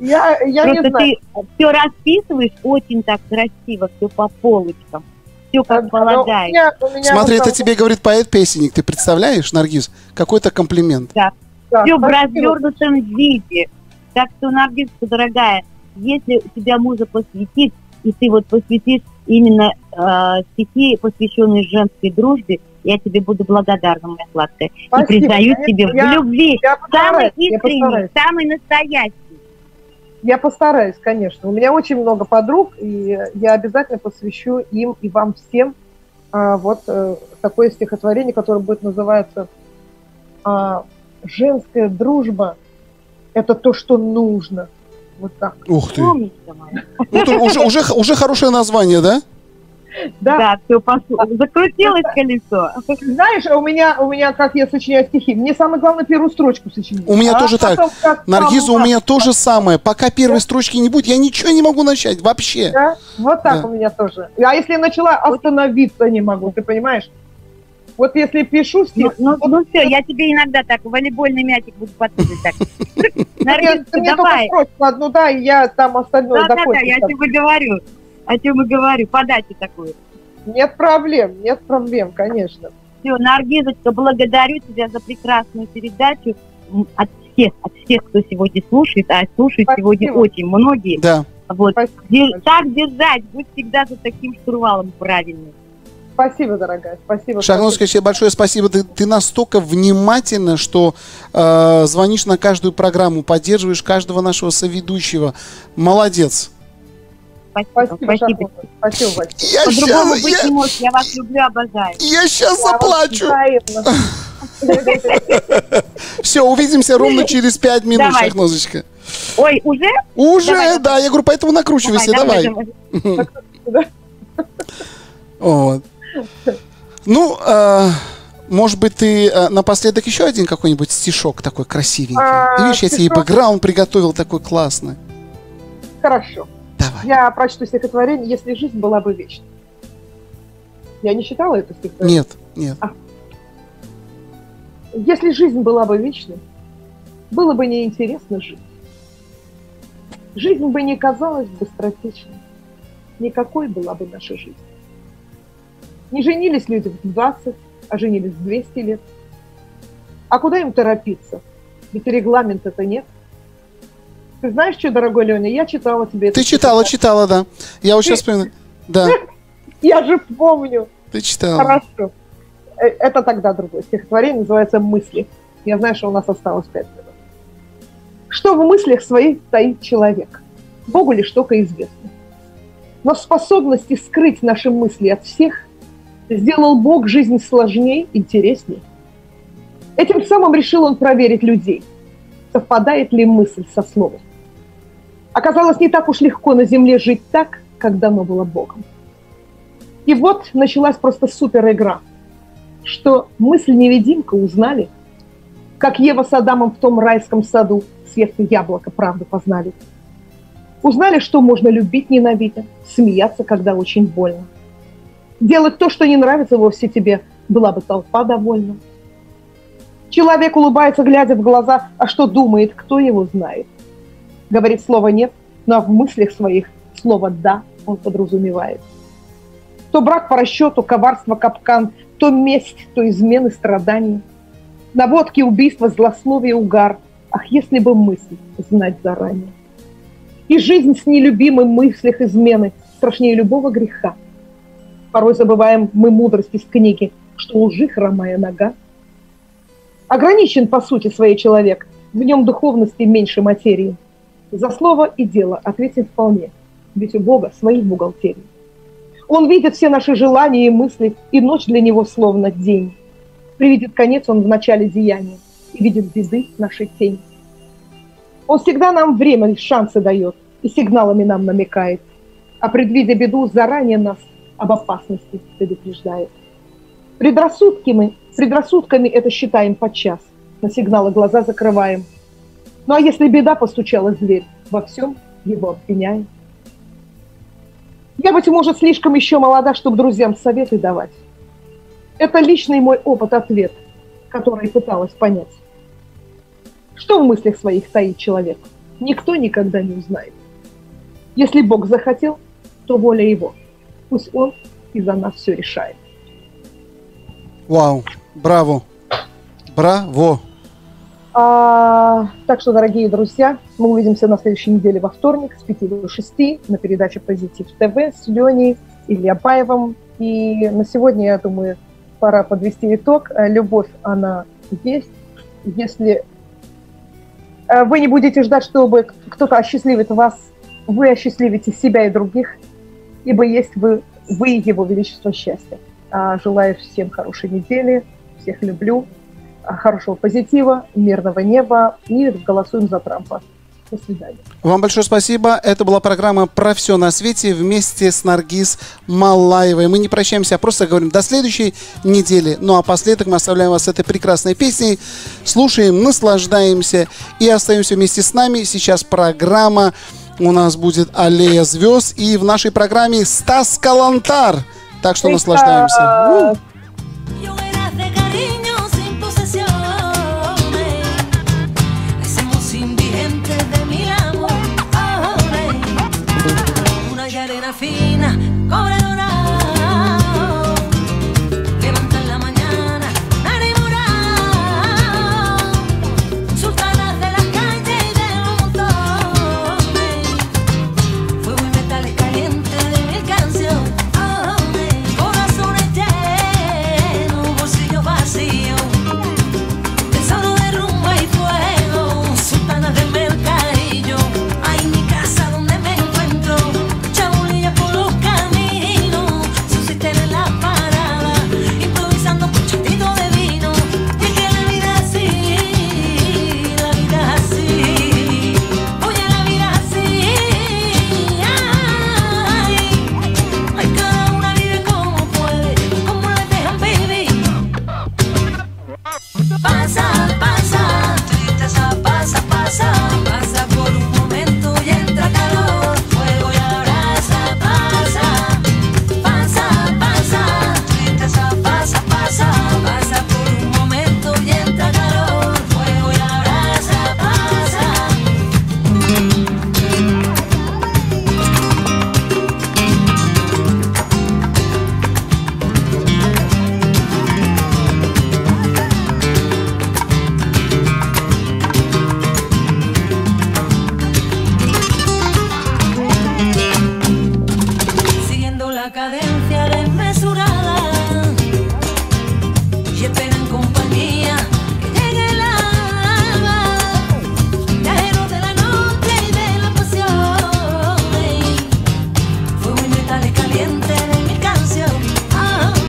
Я, я не Просто знаю. ты все расписываешь очень так красиво, все по полочкам, все как Но у полагается. меня- у меня Смотри, вот это тебе говорит поэт-песенник. Ты представляешь, Наргиз? Какой-то комплимент. да, все в спасибо. развернутом виде. Так что, Наргизка, дорогая, если тебя муза посвятит, и ты вот посвятишь именно э, стихи, посвященные женской дружбе, я тебе буду благодарна, моя сладкая. Спасибо, и признаюсь тебе в любви, Я самый искренний, самый настоящий. Я постараюсь, конечно. У меня очень много подруг, и я обязательно посвящу им и вам всем а, вот э, такое стихотворение, которое будет называться а, «Женская дружба – это то, что нужно». Вот так. Ух ты. Ну, уже, уже, уже хорошее название, да? Да. Да, все пошло. Закрутилось колесо. Знаешь, у меня, у меня, как я сочиняю стихи, мне самое главное первую строчку сочинить. У меня А тоже так. как Наргиза, у меня то же самое. Пока первой строчки не будет, я ничего не могу начать вообще. Да? Вот так Да. у меня тоже. А если я начала, остановиться не могу, ты понимаешь? Вот если пишу Ну, стих, ну, вот все, я тебе иногда так волейбольный мячик буду подкидывать. Так. я- Наргизка, ты мне только давай. строчку одну ну дай, и я там остальное Да, да, да, закончу. я и говорю. О чем и говорю. Подачу такую. Нет проблем, нет проблем, конечно. Все, Наргизочка, благодарю тебя за прекрасную передачу от всех, от всех, кто сегодня слушает, а слушают Спасибо. сегодня очень многие. Да. Вот. Спасибо. Дер- так держать, будь всегда за таким штурвалом правильным. Спасибо, дорогая, спасибо. Шахнозка, тебе большое спасибо. Ты, ты настолько внимательна, что э, звонишь на каждую программу, поддерживаешь каждого нашего соведущего. Молодец. Спасибо. Спасибо, Спасибо. Я По-другому щас, быть я, не может. Я вас люблю, обожаю. я щас Я заплачу. Все, увидимся ровно через пять минут. Шахнозочка. Ой, уже? Уже, Давай, да, я говорю, поэтому накручивайся, давай. Вот. Ну, э, может быть, ты э, напоследок еще один какой-нибудь стишок такой красивенький. А, видишь, я тебе и бэкграунд приготовил такой классный. Хорошо. Давай. Я прочту стихотворение «Если жизнь была бы вечной». Я не читала это стихотворение? Нет, нет. Если жизнь была бы вечной, было бы неинтересно жить. Жизнь бы не казалась быстротечной. Никакой была бы наша жизнь. Не женились люди в 20, а женились в 200 лет. А куда им торопиться? Ведь регламента-то нет. Ты знаешь что, дорогой Леня, я читала тебе это Ты читала, стихотворение. читала, да. Я вот сейчас вспоминаю. Да, Я же помню. ты читала. Хорошо. Э, Это тогда другое стихотворение, называется «Мысли». Я знаю, что у нас осталось пять минут. Что в мыслях своих стоит человек? Богу лишь только известно. Но в способности скрыть наши мысли от всех сделал Бог жизнь сложнее, интереснее. Этим самым решил он проверить людей, совпадает ли мысль со словом. Оказалось, не так уж легко на земле жить так, как дано было Богом. И вот началась просто супер игра, что мысль-невидимка узнали, как Ева с Адамом в том райском саду с ветки яблока правду познали. Узнали, что можно любить ненавидя, смеяться, когда очень больно. Делать то, что не нравится вовсе тебе, была бы толпа довольна. Человек улыбается, глядя в глаза, а что думает, кто его знает. Говорит слово «нет», но в мыслях своих слово «да» он подразумевает. То брак по расчету, коварство, капкан, то месть, то измены, страдания. Наводки, убийства, злословие, угар. Ах, если бы мысль знать заранее. И жизнь с нелюбимым мыслях измены страшнее любого греха. Порой забываем мы мудрость из книги, что лжи хромая нога. Ограничен по сути своей человек, в нем духовности меньше материи. За слово и дело ответим вполне, ведь у Бога свои бухгалтерии. Он видит все наши желания и мысли, и ночь для него словно день. Привидит конец он в начале деяния и видит беды нашей тень. Он всегда нам время, шансы дает и сигналами нам намекает, а предвидя беду, заранее нас об опасности предупреждает. Предрассудки мы, предрассудками это считаем подчас, на сигналы глаза закрываем. Ну а если беда постучала в дверь, во всем его обвиняем. Я, быть может, слишком еще молода, чтобы друзьям советы давать. Это личный мой опыт, ответ, который пыталась понять. Что в мыслях своих стоит человек, никто никогда не узнает. Если Бог захотел, то воля его. Пусть Он и за нас все решает. Вау, браво. Браво. А, так что, дорогие друзья, мы увидимся на следующей неделе во вторник с 5 до 6 на передаче «Позитив ТВ» с Леней Ильябаевым. И на сегодня, я думаю, пора подвести итог. Э, Любовь, она есть. Если э, вы не будете ждать, чтобы кто-то осчастливит вас, вы осчастливите себя и других, ибо есть вы, вы его величество счастья. А, Желаю всем хорошей недели, всех люблю, хорошего позитива, мирного неба и голосуем за Трампа. До свидания. Вам большое спасибо. Это была программа «Про все на свете» вместе с Наргиз Малаевой. Мы не прощаемся, а просто говорим до следующей недели. Ну а последок мы оставляем вас с этой прекрасной песней. Слушаем, наслаждаемся и остаемся вместе с нами. Сейчас программа у нас будет «Аллея звезд» и в нашей программе Стас Калантар. Так что наслаждаемся. fina, cobra